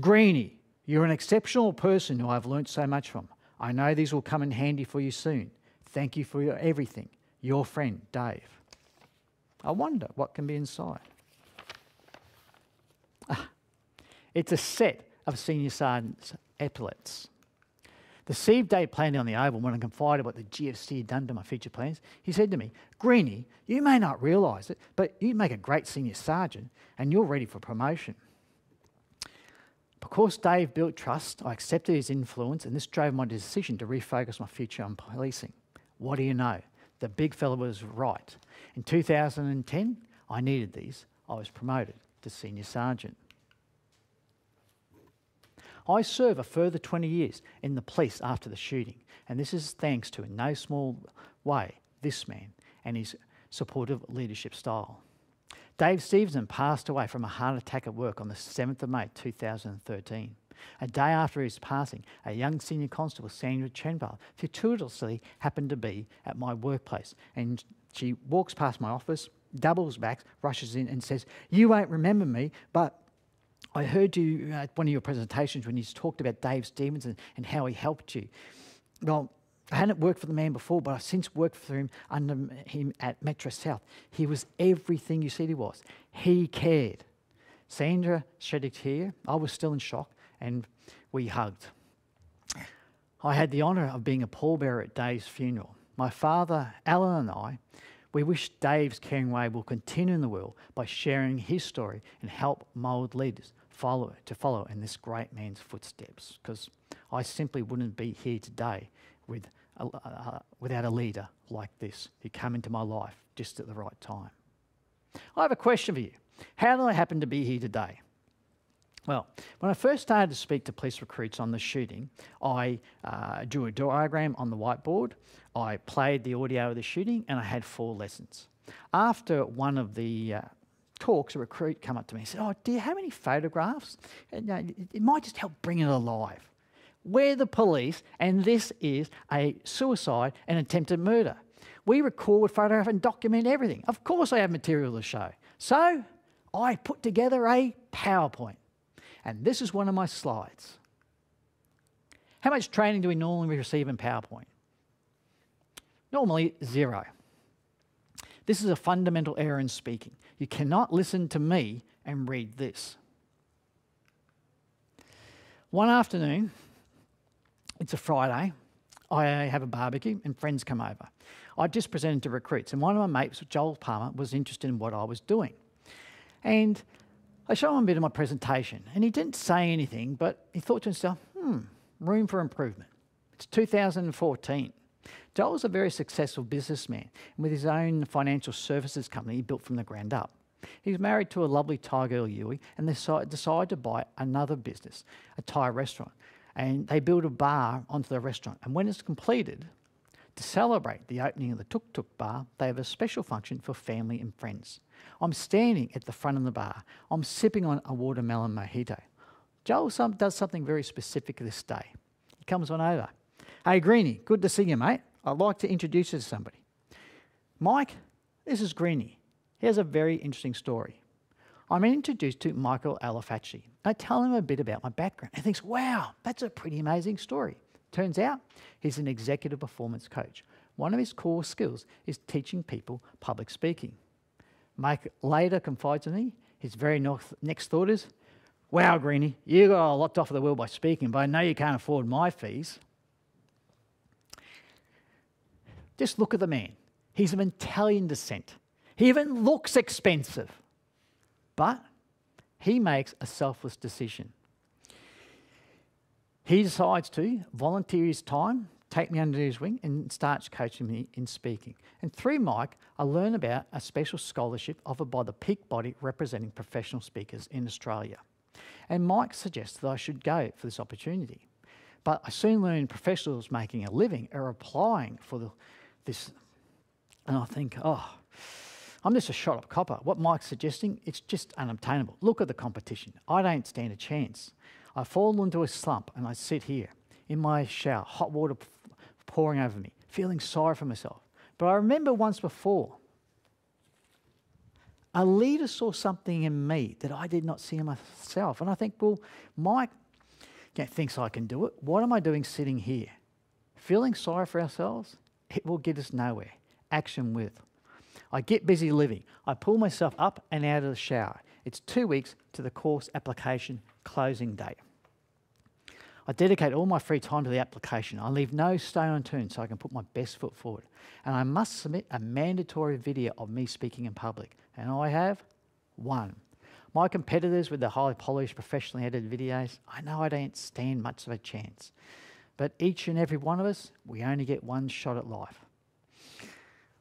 Greenie, you're an exceptional person who I've learnt so much from. I know these will come in handy for you soon. Thank you for your everything. Your friend, Dave. I wonder what can be inside. Ah, it's a set of Senior Sergeant's epaulets. The Steve Day planning on the Oval, when I confided what the GFC had done to my future plans, he said to me, Greenie, you may not realise it, but you make a great senior sergeant and you're ready for promotion. Because Dave built trust, I accepted his influence, and this drove my decision to refocus my future on policing. What do you know? The big fella was right. In 2010, I needed these. I was promoted to senior sergeant. I serve a further 20 years in the police after the shooting, and this is thanks to, in no small way, this man and his supportive leadership style. Dave Stevenson passed away from a heart attack at work on the 7th of May 2013. A day after his passing, a young senior constable, Sandra Chenval, fortuitously happened to be at my workplace. And she walks past my office, doubles back, rushes in, and says, You won't remember me, but I heard you at one of your presentations when you talked about Dave Stevenson and how he helped you. Well, I hadn't worked for the man before, but I've since worked for him under him at Metro South. He was everything you said he was. He cared. Sandra shed a tear. I was still in shock, and we hugged. I had the honour of being a pallbearer at Dave's funeral. My father, Alan, and I, we wish Dave's caring way will continue in the world by sharing his story and help mould leaders follow to follow in this great man's footsteps. Because I simply wouldn't be here today with a, uh, without a leader like this who came into my life just at the right time. I have a question for you. How did I happen to be here today? Well, when I first started to speak to police recruits on the shooting, I uh, drew a diagram on the whiteboard, I played the audio of the shooting, and I had four lessons. After one of the uh, talks, a recruit came up to me and said, Oh, do you have any photographs? And, uh, it might just help bring it alive. We're the police, and this is a suicide and attempted murder. We record, photograph, and document everything. Of course, I have material to show. So I put together a PowerPoint. And this is one of my slides. How much training do we normally receive in PowerPoint? Normally, zero. This is a fundamental error in speaking. You cannot listen to me and read this. One afternoon, it's a Friday, I have a barbecue and friends come over. I just presented to recruits, and one of my mates, Joel Palmer, was interested in what I was doing. And I showed him a bit of my presentation, and he didn't say anything, but he thought to himself, hmm, room for improvement. It's 2014. Joel Joel's a very successful businessman, and with his own financial services company he built from the ground up. He's married to a lovely Thai girl, Yui, and they decided to buy another business, a Thai restaurant. And they build a bar onto the restaurant. And when it's completed, to celebrate the opening of the Tuk Tuk bar, they have a special function for family and friends. I'm standing at the front of the bar. I'm sipping on a watermelon mojito. Joel does something very specific this day. He comes on over. Hey, Greenie, good to see you, mate. I'd like to introduce you to somebody. Mike, this is Greenie. He has a very interesting story. I'm introduced to Michael Alafacci. I tell him a bit about my background. He thinks, wow, that's a pretty amazing story. Turns out he's an executive performance coach. One of his core skills is teaching people public speaking. Mike later confides in me, his very next thought is, Wow, Greenie, you got a lot off of the world by speaking, but I know you can't afford my fees. Just look at the man. He's of Italian descent. He even looks expensive. But he makes a selfless decision. He decides to volunteer his time, take me under his wing, and starts coaching me in speaking. And through Mike, I learn about a special scholarship offered by the peak body representing professional speakers in Australia. And Mike suggests that I should go for this opportunity. But I soon learn professionals making a living are applying for the, this. And I think, oh, I'm just a shot up copper. What Mike's suggesting, it's just unobtainable. Look at the competition. I don't stand a chance. I fall into a slump and I sit here in my shower, hot water pouring over me, feeling sorry for myself. But I remember once before, a leader saw something in me that I did not see in myself. And I think, well, Mike thinks I can do it. What am I doing sitting here? Feeling sorry for ourselves? It will get us nowhere. Action with. I get busy living. I pull myself up and out of the shower. It's two weeks to the course application closing date. I dedicate all my free time to the application. I leave no stone unturned so I can put my best foot forward. And I must submit a mandatory video of me speaking in public. And I have one. My competitors with the highly polished, professionally edited videos, I know I don't stand much of a chance. But each and every one of us, we only get one shot at life.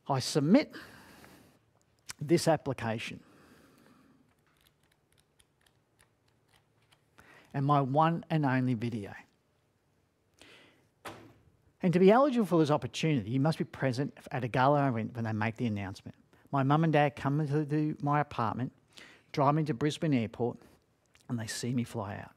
I submit this application. and my one and only video. And to be eligible for this opportunity, you must be present at a gala event when they make the announcement. My mum and dad come to my apartment, drive me to Brisbane Airport, and they see me fly out.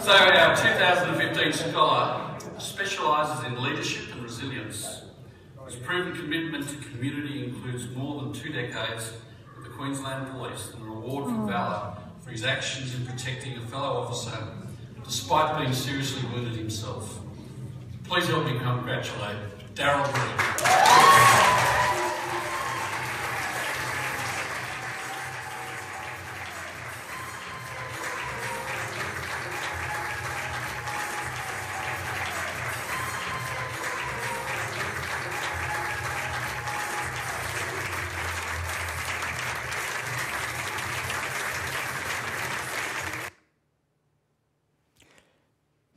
So our 2015 Scholar specialises in leadership and resilience. His proven commitment to community includes more than two decades with the Queensland Police and a reward for hmm. valour for his actions in protecting a fellow officer despite being seriously wounded himself. Please help me congratulate Daryl Green.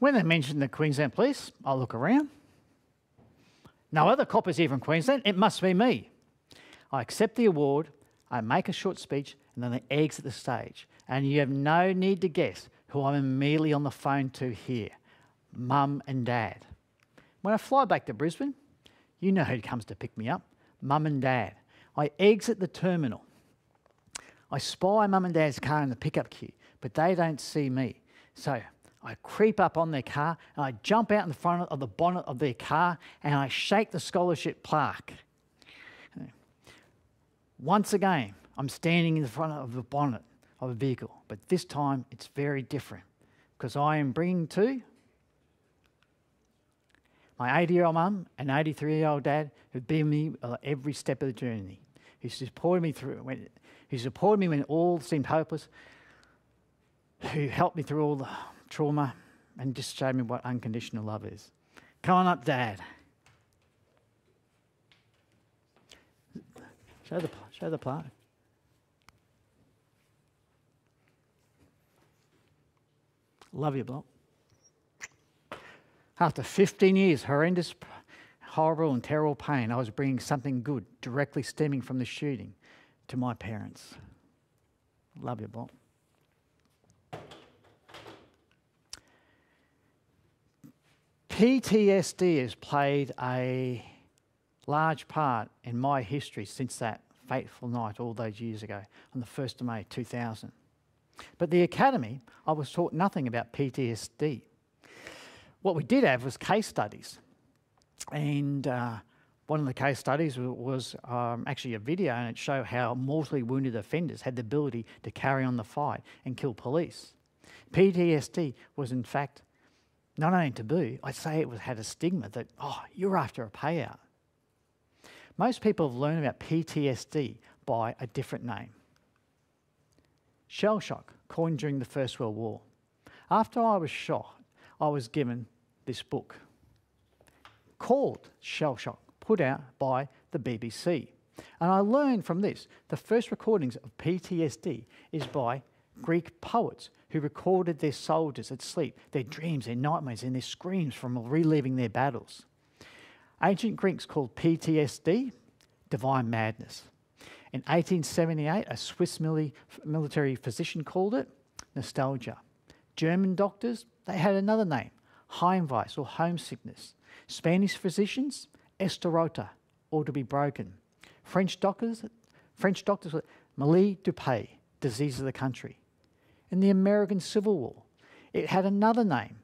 When they mention the Queensland Police, I look around. No other coppers here from Queensland. It must be me. I accept the award, I make a short speech, and then I exit the stage. And you have no need to guess who I'm immediately on the phone to here Mum and Dad. When I fly back to Brisbane, you know who comes to pick me up Mum and Dad. I exit the terminal. I spy Mum and Dad's car in the pickup queue, but they don't see me. So I creep up on their car and I jump out in the front of the bonnet of their car and I shake the scholarship plaque. Once again, I'm standing in the front of the bonnet of a vehicle, but this time it's very different because I am bringing to my 80 year old mum and 83 year old dad who've been me uh, every step of the journey, who supported me through when, who supported me when all seemed hopeless, who helped me through all the trauma and just showed me what unconditional love is. Come on up, Dad. Show the, show the plaque. Love you, block. After 15 years, horrendous, horrible, and terrible pain, I was bringing something good directly stemming from the shooting to my parents. Love you, block. PTSD has played a large part in my history since that fateful night all those years ago on the 1st of May 2000. But the Academy, I was taught nothing about PTSD. What we did have was case studies. And uh, one of the case studies was um, actually a video, and it showed how mortally wounded offenders had the ability to carry on the fight and kill police. PTSD was, in fact, not only taboo, I'd say it was, had a stigma that, oh, you're after a payout. Most people have learned about PTSD by a different name. Shell shock, coined during the First World War. After I was shot, I was given this book called Shell Shock, put out by the BBC. And I learned from this the first recordings of PTSD is by Greek poets who recorded their soldiers at sleep, their dreams, their nightmares, and their screams from reliving their battles. Ancient Greeks called PTSD divine madness. In 1878, a Swiss military physician called it nostalgia. German doctors, they had another name, Heimweh or homesickness. Spanish physicians, estar roto, or to be broken. French doctors, French doctors, Maladie du pays, disease of the country in the American Civil War. It had another name,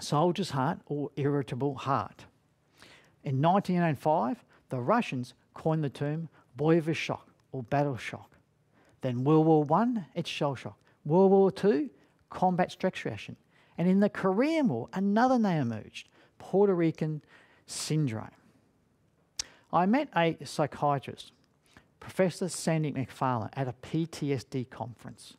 soldier's heart or irritable heart. In 1905, the Russians coined the term boyevy shock or battle shock. Then World War I, it's shell shock. World War II, combat stress reaction. And in the Korean War, another name emerged, Puerto Rican syndrome. I met a psychiatrist, Professor Sandy McFarlane, at a PTSD conference.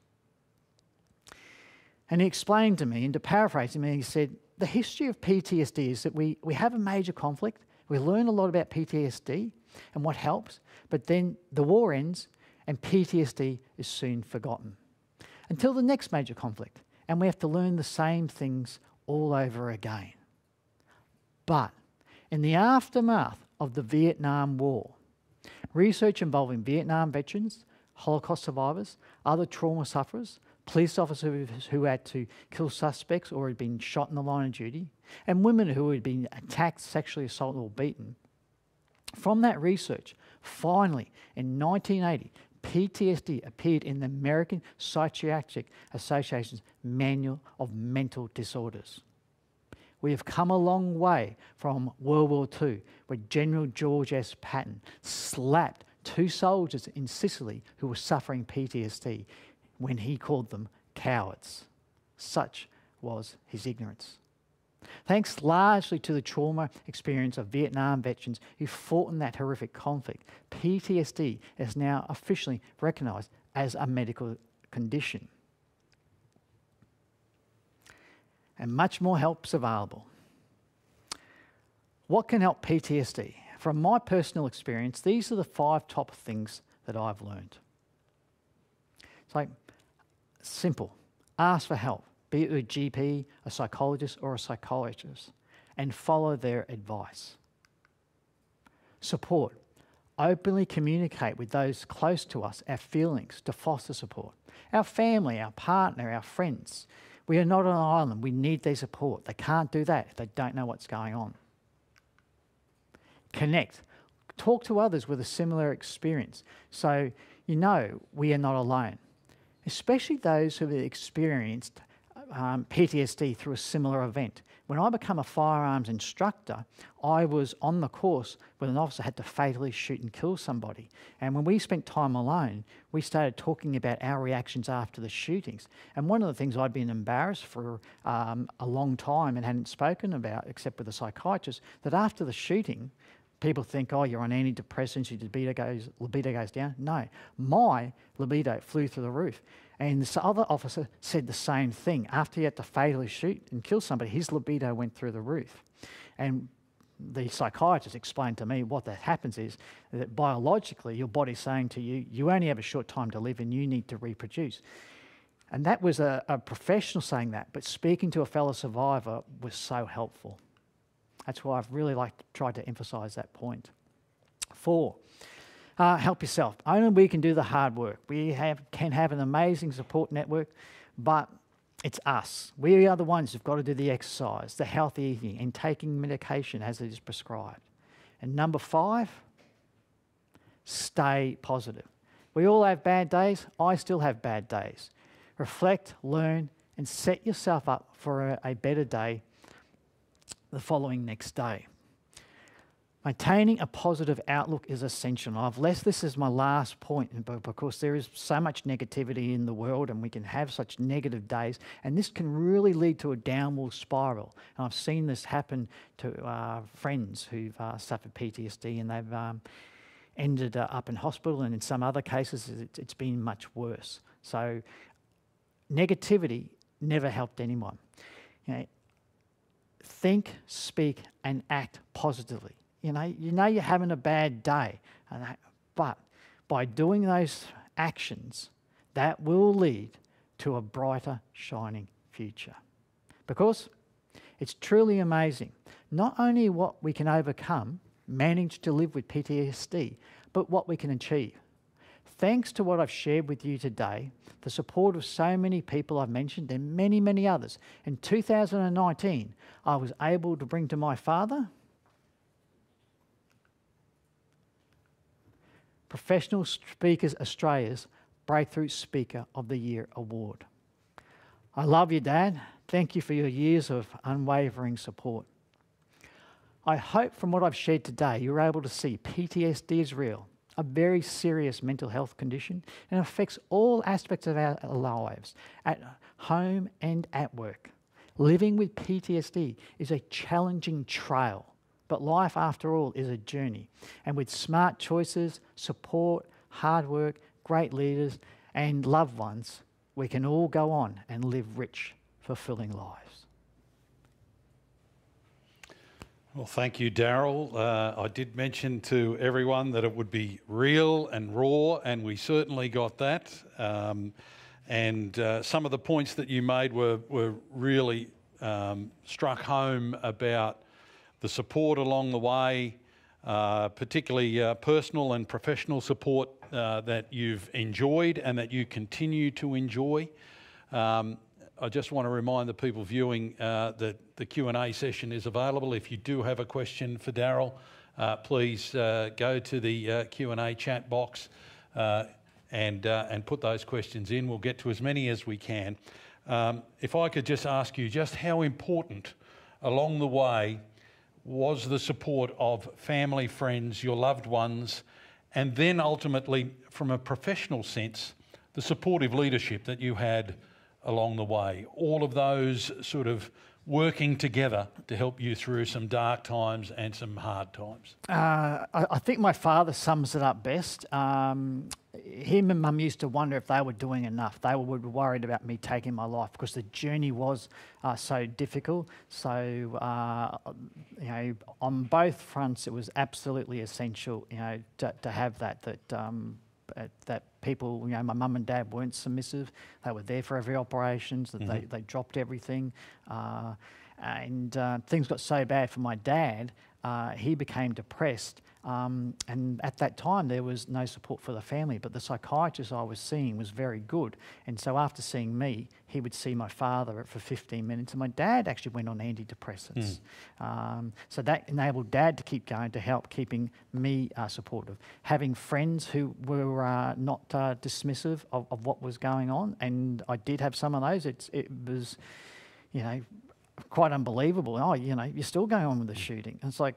And he explained to me, and to paraphrase him, he said, The history of PTSD is that we, we have a major conflict, we learn a lot about PTSD and what helps, but then the war ends and PTSD is soon forgotten until the next major conflict, and we have to learn the same things all over again. But in the aftermath of the Vietnam War, research involving Vietnam veterans, Holocaust survivors, other trauma sufferers, police officers who had to kill suspects or had been shot in the line of duty, and women who had been attacked, sexually assaulted, or beaten. From that research, finally, in 1980, PTSD appeared in the American Psychiatric Association's Manual of Mental Disorders. We have come a long way from World War II, where General George S. Patton slapped two soldiers in Sicily who were suffering PTSD when he called them cowards. Such was his ignorance. Thanks largely to the trauma experience of Vietnam veterans who fought in that horrific conflict, PTSD is now officially recognised as a medical condition. And much more help is available. What can help PTSD? From my personal experience, these are the five top things that I've learned. It's like simple ask for help, be it a GP, a psychologist, or a psychiatrist, and follow their advice. Support. Openly communicate with those close to us our feelings to foster support. Our family, our partner, our friends. We are not on an island. We need their support. They can't do that if they don't know what's going on. Connect. Talk to others with a similar experience so you know we are not alone, especially those who have experienced um, PTSD through a similar event. When I became a firearms instructor, I was on the course when an officer had to fatally shoot and kill somebody. And when we spent time alone, we started talking about our reactions after the shootings. And one of the things I'd been embarrassed for um, a long time and hadn't spoken about, except with a psychiatrist, that after the shooting, people think, oh, you're on antidepressants, your libido goes, libido goes down. No, my libido flew through the roof. And this other officer said the same thing. After he had to fatally shoot and kill somebody, his libido went through the roof. And the psychiatrist explained to me what that happens is that biologically your body's saying to you, you only have a short time to live and you need to reproduce. And that was a, a professional saying that, but speaking to a fellow survivor was so helpful. That's why I've really like tried to emphasize that point. Four, uh, help yourself. Only we can do the hard work. We have, can have an amazing support network, but it's us. We are the ones who've got to do the exercise, the healthy eating, and taking medication as it is prescribed. And number five, stay positive. We all have bad days. I still have bad days. Reflect, learn, and set yourself up for a, a better day the following next day. Maintaining a positive outlook is essential. I've left this as my last point because there is so much negativity in the world and we can have such negative days, and this can really lead to a downward spiral. And I've seen this happen to uh, friends who've uh, suffered PTSD and they've um, ended uh, up in hospital, and in some other cases, it's, it's been much worse. So, negativity never helped anyone. You know, think, speak, and act positively. You know, you know you're having a bad day, but by doing those actions, that will lead to a brighter, shining future. Because it's truly amazing, not only what we can overcome, manage to live with PTSD, but what we can achieve. Thanks to what I've shared with you today, the support of so many people I've mentioned, and many, many others, in 2019, I was able to bring to my father Professional Speakers Australia's Breakthrough Speaker of the Year award. I love you, Dad. Thank you for your years of unwavering support. I hope from what I've shared today, you're able to see PTSD is real a very serious mental health condition and affects all aspects of our lives, at home and at work. Living with PTSD is a challenging trail, but life, after all, is a journey. And with smart choices, support, hard work, great leaders, and loved ones, we can all go on and live rich, fulfilling lives. Well, thank you, Daryl. Uh, I did mention to everyone that it would be real and raw, and we certainly got that. Um, and uh, some of the points that you made were, were really um, struck home about the support along the way, uh, particularly uh, personal and professional support uh, that you've enjoyed and that you continue to enjoy. Um, I just want to remind the people viewing uh, that the Q&A session is available. If you do have a question for Daryl, uh, please uh, go to the uh, Q&A chat box uh, and, uh, and put those questions in. We'll get to as many as we can. Um, if I could just ask you just how important along the way was the support of family, friends, your loved ones, and then ultimately, from a professional sense, the supportive leadership that you had along the way. All of those sort of working together to help you through some dark times and some hard times? Uh, I, I think my father sums it up best. Um, him and mum used to wonder if they were doing enough. They were worried about me taking my life because the journey was uh, so difficult. So, uh, you know, on both fronts, it was absolutely essential, you know, to, to have that. That um, that people, you know, my mum and dad weren't submissive. They were there for every operations. That mm-hmm. they they dropped everything, uh, and uh, things got so bad for my dad. Uh, he became depressed um, and at that time, there was no support for the family, but the psychiatrist I was seeing was very good. And so after seeing me, he would see my father for 15 minutes, and my dad actually went on antidepressants. Mm. Um, so that enabled dad to keep going to help keeping me uh, supportive. Having friends who were uh, not uh, dismissive of, of, what was going on, and I did have some of those. It's, it was, you know, quite unbelievable. Oh, you know, you're still going on with the shooting. And it's like,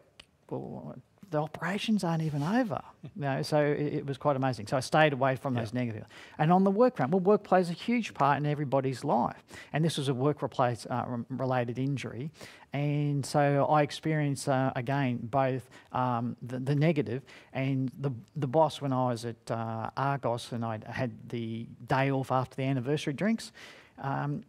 well, the operations aren't even over. you know, so it, it, was quite amazing. So I stayed away from yeah. those negatives. And on the work front, well, work plays a huge part in everybody's life. And this was a work-related uh, injury. And so I experienced, uh, again, both um, the, the, negative and the, the boss when I was at uh, Argos and I had the day off after the anniversary drinks. Um,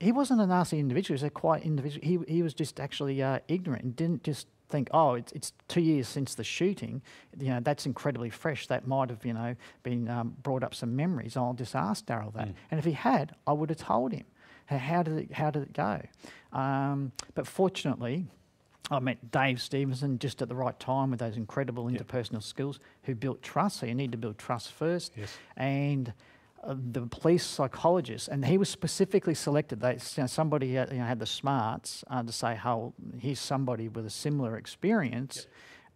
he wasn't a nasty individual. He was a quiet individual. He, he was just actually uh, ignorant and didn't just think, oh, it's, it's two years since the shooting, you know, that's incredibly fresh. That might have, you know, been um, brought up some memories. I'll just ask Daryl that. Mm. And if he had, I would have told him. How did it, how did it go? Um, but fortunately, I met Dave Stevenson just at the right time with those incredible yep. interpersonal skills who built trust. So you need to build trust first. Yes. And uh, the police psychologist, and he was specifically selected. They, you know, somebody had, you know, had the smarts uh, to say, "How he's somebody with a similar experience." Yep.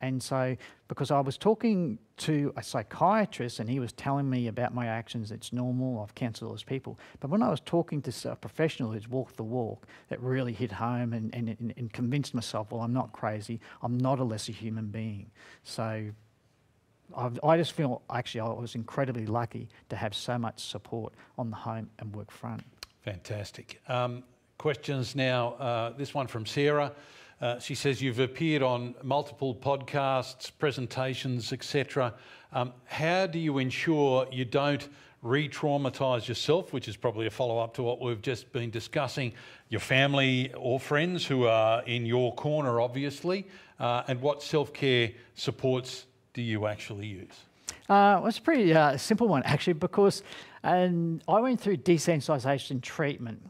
And so, because I was talking to a psychiatrist and he was telling me about my actions, it's normal, I've cancelled those people. But when I was talking to a professional who's walked the walk, that really hit home and, and, and convinced myself, well, I'm not crazy, I'm not a lesser human being. So I've, i just feel actually I was incredibly lucky to have so much support on the home and work front. Fantastic. Um, questions now. Uh, this one from Sarah. Uh, she says you've appeared on multiple podcasts, presentations, etc. Um, how do you ensure you don't re-traumatise yourself, which is probably a follow-up to what we've just been discussing, your family or friends who are in your corner, obviously, uh, and what self-care supports do you actually use? Uh, well, it's a pretty uh, simple one, actually, because um, I went through desensitisation treatment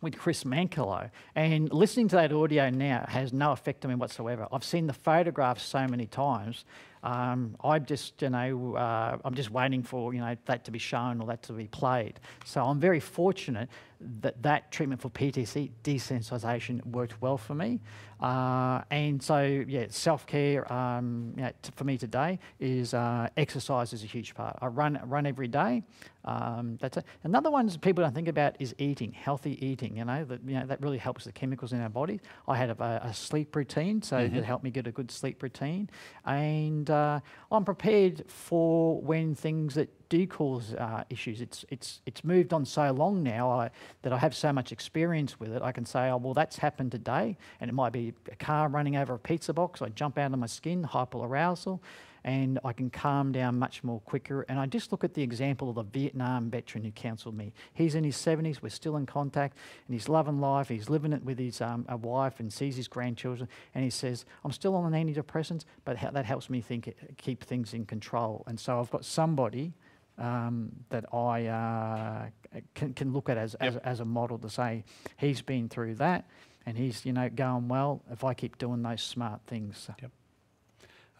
with Chris Manklow, and listening to that audio now has no effect on me whatsoever. I've seen the photographs so many times. Um, I'm just, you know, uh, I'm just waiting for, you know, that to be shown or that to be played. So I'm very fortunate that that treatment for PTC desensitisation worked well for me. Uh, and so, yeah, self care um, you know, for me today is uh, exercise is a huge part. I run run every day. Um, that's a, another one people don't think about is eating, healthy eating. You know that you know that really helps the chemicals in our body. I had a, a sleep routine, so mm-hmm. it helped me get a good sleep routine, and uh, I'm prepared for when things that do cause uh, issues. It's, it's, it's moved on so long now I, that I have so much experience with it. I can say, oh, well, that's happened today, and it might be a car running over a pizza box. I jump out of my skin, hyperarousal and I can calm down much more quicker. And I just look at the example of the Vietnam veteran who counselled me. He's in his 70s, we're still in contact, and he's loving life. He's living it with his um, wife and sees his grandchildren. And he says, I'm still on an antidepressants, but that helps me think, keep things in control. And so I've got somebody um, that I uh, can, can look at as, yep. as, as a model to say, he's been through that and he's, you know, going well if I keep doing those smart things. Yep.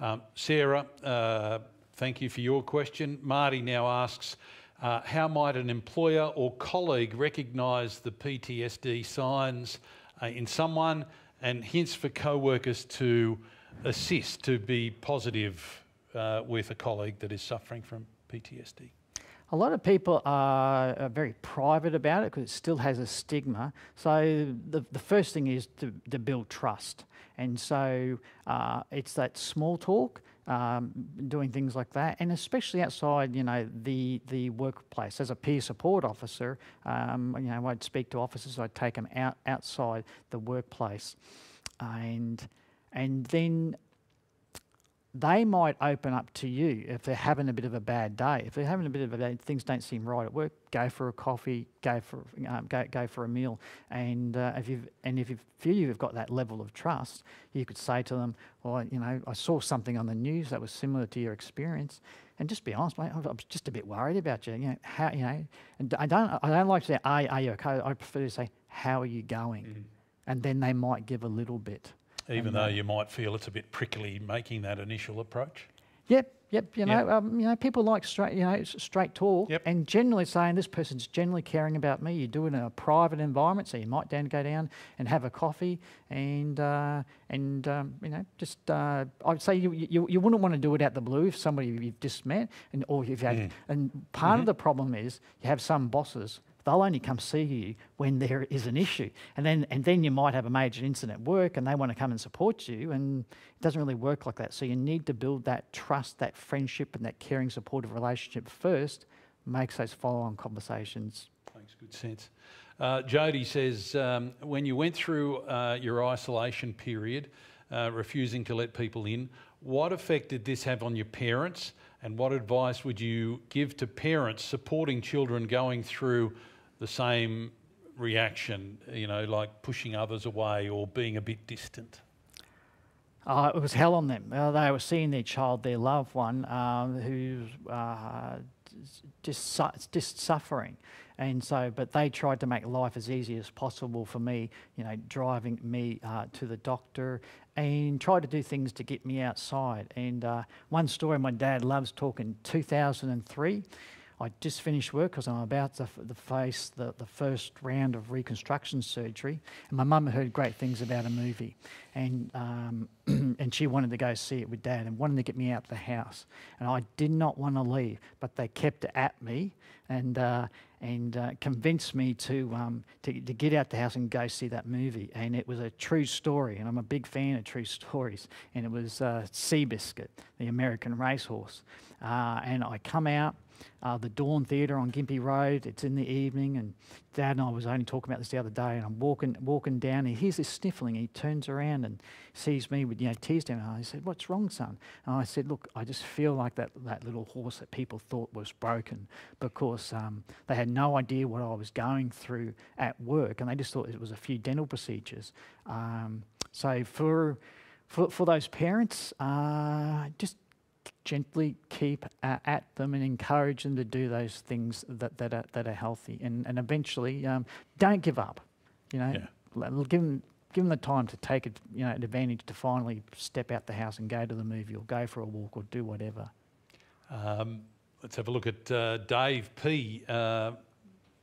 Um, Sarah, uh, thank you for your question. Marty now asks, uh, how might an employer or colleague recognise the PTSD signs uh, in someone and hints for co-workers to assist to be positive uh, with a colleague that is suffering from PTSD? A lot of people are, are very private about it because it still has a stigma. So the, the first thing is to, to build trust. And so uh, it's that small talk. um, doing things like that, and especially outside, you know, the the workplace. As a peer support officer, um, you know, I'd speak to officers, I'd take them out outside the workplace, and and then they might open up to you if they're having a bit of a bad day. If they're having a bit of a bad, things don't seem right at work, go for a coffee, go for um, go, go for a meal, and uh, if you and if you feel you've got that level of trust, you could say to them, "Well, you know, I saw something on the news that was similar to your experience." And just be honest, mate. I'm just a bit worried about you. You know, how you know, and I don't. I don't like to say, "Are, are you okay?" I prefer to say, "How are you going?" Mm. And then they might give a little bit. Even though you might feel it's a bit prickly making that initial approach. Yep, yep. You know, Yep. um, you know, people like straight, you know, straight talk, Yep. and generally saying this person's generally caring about me. You do it in a private environment, so you might then go down and have a coffee, and uh, and um, you know, just uh, I'd say you, you you wouldn't want to do it out the blue if somebody you've just met, and or if you had, Mm. and part Mm-hmm. of the problem is you have some bosses. They'll only come see you when there is an issue, and then and then you might have a major incident at work, and they want to come and support you, and it doesn't really work like that. So you need to build that trust, that friendship, and that caring, supportive relationship first. Makes those follow-on conversations. Makes good sense. Uh, Jody says, um, when you went through uh, your isolation period, uh, refusing to let people in, what effect did this have on your parents? And what advice would you give to parents supporting children going through the same reaction, you know, like pushing others away or being a bit distant? Uh, it was hell on them. Uh, they were seeing their child, their loved one, um, who's uh, just su- just suffering, and so. But they tried to make life as easy as possible for me. You know, driving me uh, to the doctor and tried to do things to get me outside. And uh, one story my dad loves talking. 2003. I just finished work because I'm about to, f- face the, the first round of reconstruction surgery. And my mum heard great things about a movie. And, um, and she wanted to go see it with dad and wanted to get me out of the house. And I did not want to leave, but they kept at me and, uh, and uh, convinced me to, um, to, to get out the house and go see that movie. And it was a true story. And I'm a big fan of true stories. And it was uh, Seabiscuit, the American racehorse. Uh, and I come out uh, the Dawn Theatre on Gympie Road. It's in the evening, and Dad and I was only talking about this the other day. And I'm walking walking down, and he hears this sniffling. He turns around and sees me with you know tears down. And I said, "What's wrong, son?" And I said, "Look, I just feel like that that little horse that people thought was broken because um, they had no idea what I was going through at work, and they just thought it was a few dental procedures." Um, so for for, for those parents, uh, just gently keep a- at them and encourage them to do those things that, that, are, that are healthy. And, and eventually, um, don't give up. You know, Yeah. Give them, give them the time to take it, you know, advantage to finally step out the house and go to the movie or go for a walk or do whatever. Um, let's have a look at uh, Dave P. Uh,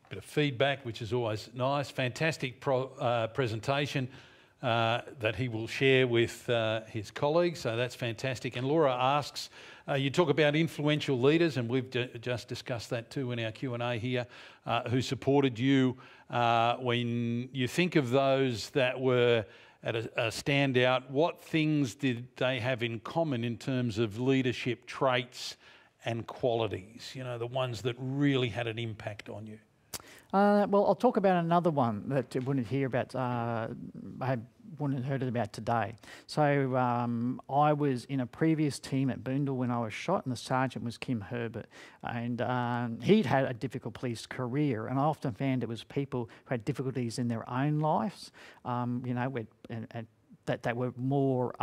bit of feedback, which is always nice. Fantastic pro, uh, presentation uh, that he will share with uh, his colleagues. So that's fantastic. And Laura asks, uh, you talk about influential leaders, and we've d- just discussed that too in our Q and A here, uh, who supported you uh, when you think of those that were at a, a standout. What things did they have in common in terms of leadership traits? and qualities, you know, the ones that really had an impact on you? Uh, well, I'll talk about another one that you wouldn't hear about. Uh, I wouldn't heard it about today. So um, I was in a previous team at Boondall when I was shot, and the sergeant was Kim Herbert, and um, he'd had a difficult police career, and I often found it was people who had difficulties in their own lives. Um, you know, and, and that they were more.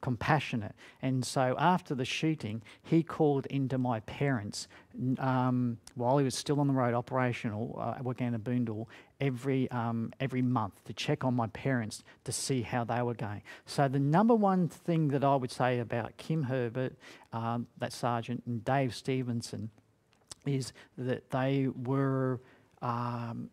Compassionate. And so after the shooting, he called into my parents um, while he was still on the road operational, uh, working in a Boondall, every, um, every month to check on my parents to see how they were going. So the number one thing that I would say about Kim Herbert, um, that sergeant, and Dave Stevenson is that they were um,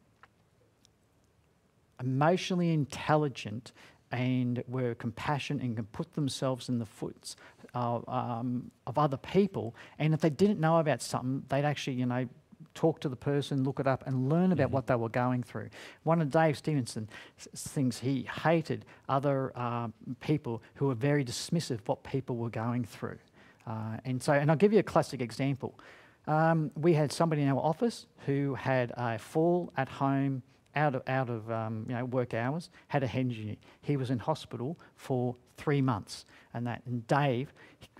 emotionally intelligent and were compassionate and could put themselves in the foots of, um, of other people. And if they didn't know about something, they'd actually, you know, talk to the person, look it up, and learn about what they were going through. One of Dave Stevenson's things he hated other uh, people who were very dismissive of what people were going through. Uh, and so, and I'll give you a classic example. Um, we had somebody in our office who had a fall at home out of, out of um, you know, work hours, had a head injury. He was in hospital for three months. And, that, and Dave,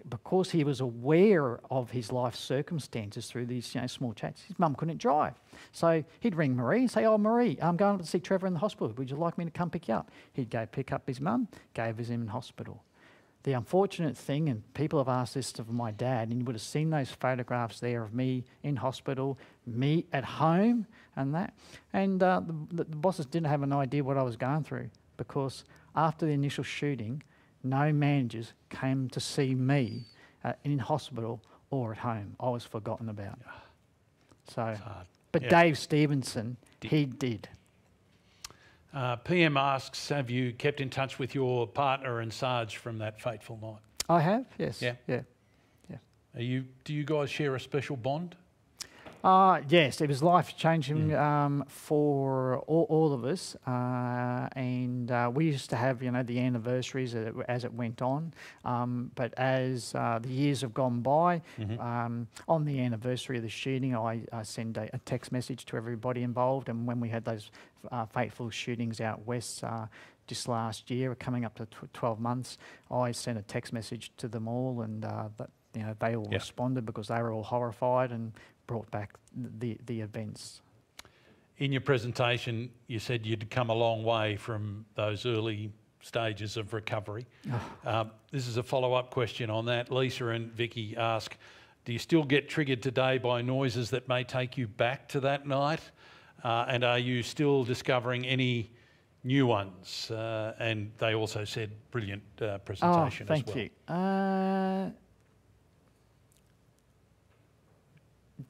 because he was aware of his life circumstances through these you know, small chats, his mum couldn't drive. So he'd ring Marie and say, Oh, Marie, I'm going to see Trevor in the hospital. Would you like me to come pick you up? He'd go pick up his mum, gave his him in hospital. The unfortunate thing, and people have asked this of my dad, and you would have seen those photographs there of me in hospital, me at home, and that. And uh, the, the bosses didn't have an idea what I was going through because after the initial shooting, no managers came to see me uh, in hospital or at home. I was forgotten about. So, but Yeah. Dave Stevenson, he did. Uh, PM asks, have you kept in touch with your partner and Sarge from that fateful night? I have, yes. Yeah. Yeah. Are you, do you guys share a special bond? Uh, yes, it was life changing Mm. um, for all, all of us, uh, and uh, we used to have you know the anniversaries as it, as it went on. Um, but as uh, the years have gone by, Mm-hmm. um, on the anniversary of the shooting, I, I send a, a text message to everybody involved. And when we had those uh, fateful shootings out west. Uh, just last year, coming up to tw- 12 months, I sent a text message to them all, and uh, that you know they all Yeah. responded because they were all horrified and brought back the the events. In your presentation, you said you'd come a long way from those early stages of recovery. Um, this is a follow up question on that. Lisa and Vicky ask Do you still get triggered today by noises that may take you back to that night? Uh, and are you still discovering any new ones? Uh, and they also said brilliant uh, Oh, presentation thank as well. you. Uh,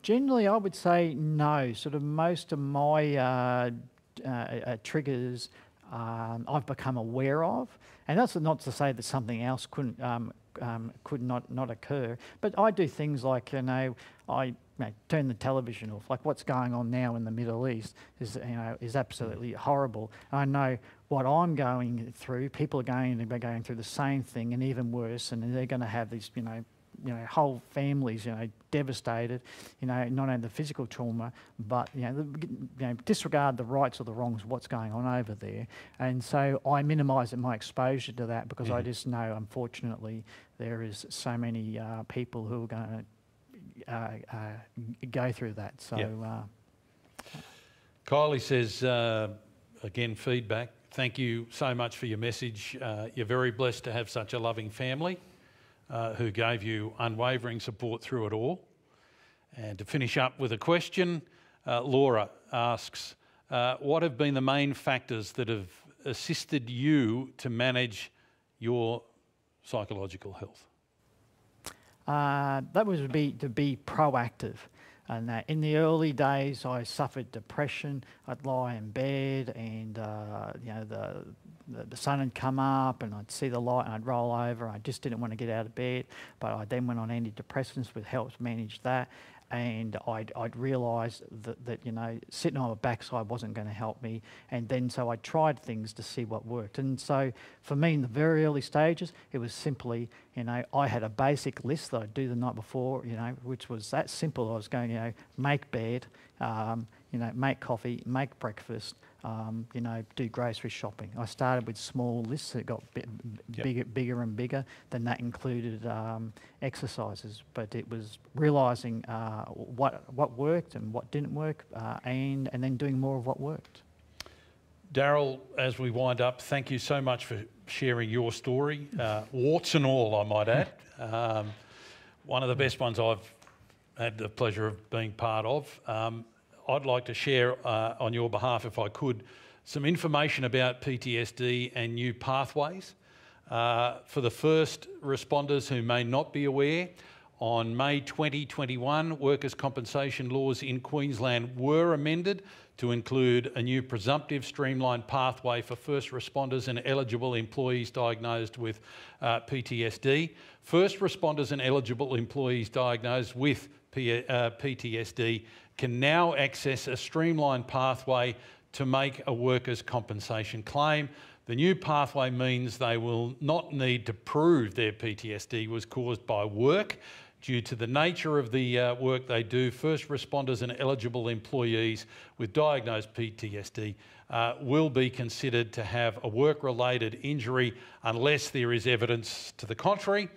generally, I would say no. Sort of most of my uh, uh, uh, triggers um, I've become aware of, and that's not to say that something else couldn't um, um, could not not occur. But I do things like you know I you know, turn the television off. Like what's going on now in the Middle East is you know is absolutely horrible. I know what I'm going through. People are going to be going through the same thing and even worse, and they're going to have these you know you know, whole families, you know, devastated, you know, not only the physical trauma, but, you know, the, you know, disregard the rights or the wrongs of what's going on over there. And so I minimise my exposure to that because I just know, unfortunately, there is so many uh, people who are going to uh, uh, go through that. So, Yeah. uh, Kylie says, uh, again, feedback. Thank you so much for your message. Uh, you're very blessed to have such a loving family uh, who gave you unwavering support through it all. And to finish up with a question, uh, Laura asks, uh, what have been the main factors that have assisted you to manage your psychological health? Uh, that was to be to be proactive. And uh, in the early days, I suffered depression. I'd lie in bed, and uh, you know the, the the sun had come up, and I'd see the light, and I'd roll over. I just didn't want to get out of bed. But I then went on antidepressants, which helped manage that. And I'd, I'd realised that, that you know sitting on my backside wasn't going to help me. And then so I tried things to see what worked. And so for me, in the very early stages, it was simply you know I had a basic list that I'd do the night before, you know, which was that simple. I was going you know make bed, um, you know make coffee, make breakfast, um, you know do grocery shopping. I started with small lists that got bi- Yep. bigger, bigger and bigger. Then that included um, exercises, but it was realising uh, what what worked and what didn't work, uh, and and then doing more of what worked. Daryl, as we wind up, thank you so much for sharing your story, uh, warts and all, I might add. Um, one of the best ones I've had the pleasure of being part of. I'd like to share uh, on your behalf, if I could, some information about PTSD and new pathways. Uh, for the first responders who may not be aware, on May 2021, workers' compensation laws in Queensland were amended to include a new presumptive streamlined pathway for first responders and eligible employees diagnosed with uh, PTSD. First responders and eligible employees diagnosed with P- uh, PTSD can now access a streamlined pathway to make a workers' compensation claim. The new pathway means they will not need to prove their PTSD was caused by work. Due to the nature of the uh, work they do, first responders and eligible employees with diagnosed PTSD uh, will be considered to have a work related injury unless there is evidence to the contrary.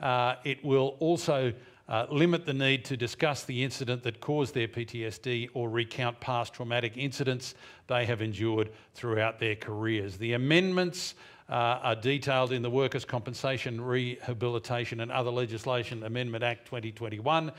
Uh, it will also uh, limit the need to discuss the incident that caused their PTSD or recount past traumatic incidents they have endured throughout their careers. The amendments uh, are detailed in the Workers' Compensation Rehabilitation and Other Legislation Amendment Act 2021.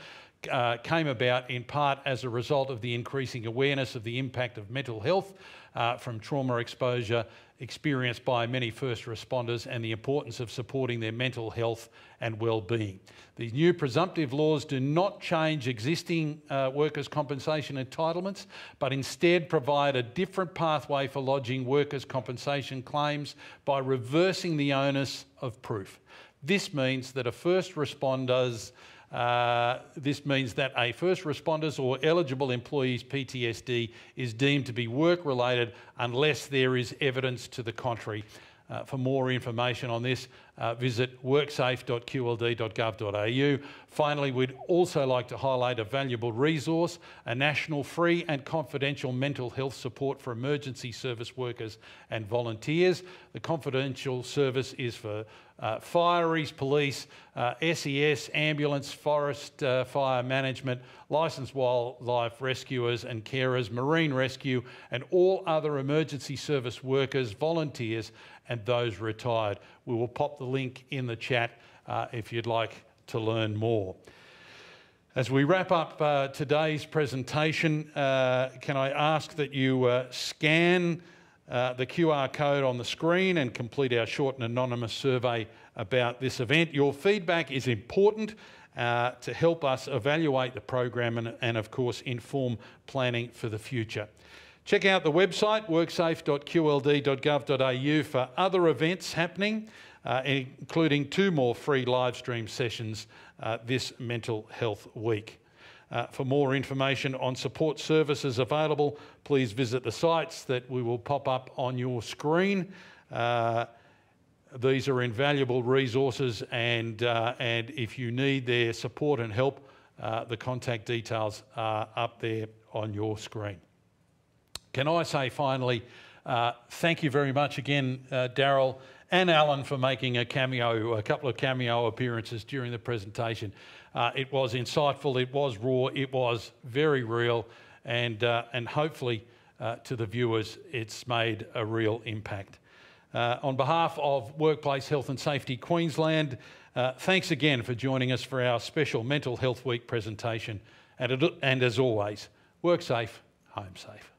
Uh, came about in part as a result of the increasing awareness of the impact of mental health uh, from trauma exposure experienced by many first responders and the importance of supporting their mental health and well-being. These new presumptive laws do not change existing uh, workers' compensation entitlements, but instead provide a different pathway for lodging workers' compensation claims by reversing the onus of proof. This means that a first responder's uh, this means that a first responder's or eligible employee's PTSD is deemed to be work related unless there is evidence to the contrary. Uh, for more information on this, uh, visit worksafe.qld.gov.au. Finally, we'd also like to highlight a valuable resource, a national free and confidential mental health support for emergency service workers and volunteers. The confidential service is for uh, fireys, police, uh, SES, ambulance, forest uh, fire management, licensed wildlife rescuers and carers, marine rescue, and all other emergency service workers, volunteers, and those retired. We will pop the link in the chat uh, if you'd like to learn more. As we wrap up uh, today's presentation, uh, can I ask that you scan uh, the QR code on the screen and complete our short and anonymous survey about this event. Your feedback is important uh, to help us evaluate the program and, and, of course, inform planning for the future. Check out the website worksafe.qld.gov.au for other events happening, uh, including two more free live stream sessions uh, this mental health week. Uh, for more information on support services available, please visit the sites that we will pop up on your screen. Uh, these are invaluable resources, and, uh, and if you need their support and help, uh, the contact details are up there on your screen. Can I say finally, uh, thank you very much again, uh, Daryl and Alan, for making a cameo, a couple of cameo appearances during the presentation. Uh, it was insightful, it was raw, it was very real, and, uh, and hopefully uh, to the viewers, it's made a real impact. Uh, on behalf of Workplace Health and Safety Queensland, thanks again for joining us for our special Mental Health Week presentation. And, and as always, work safe, home safe.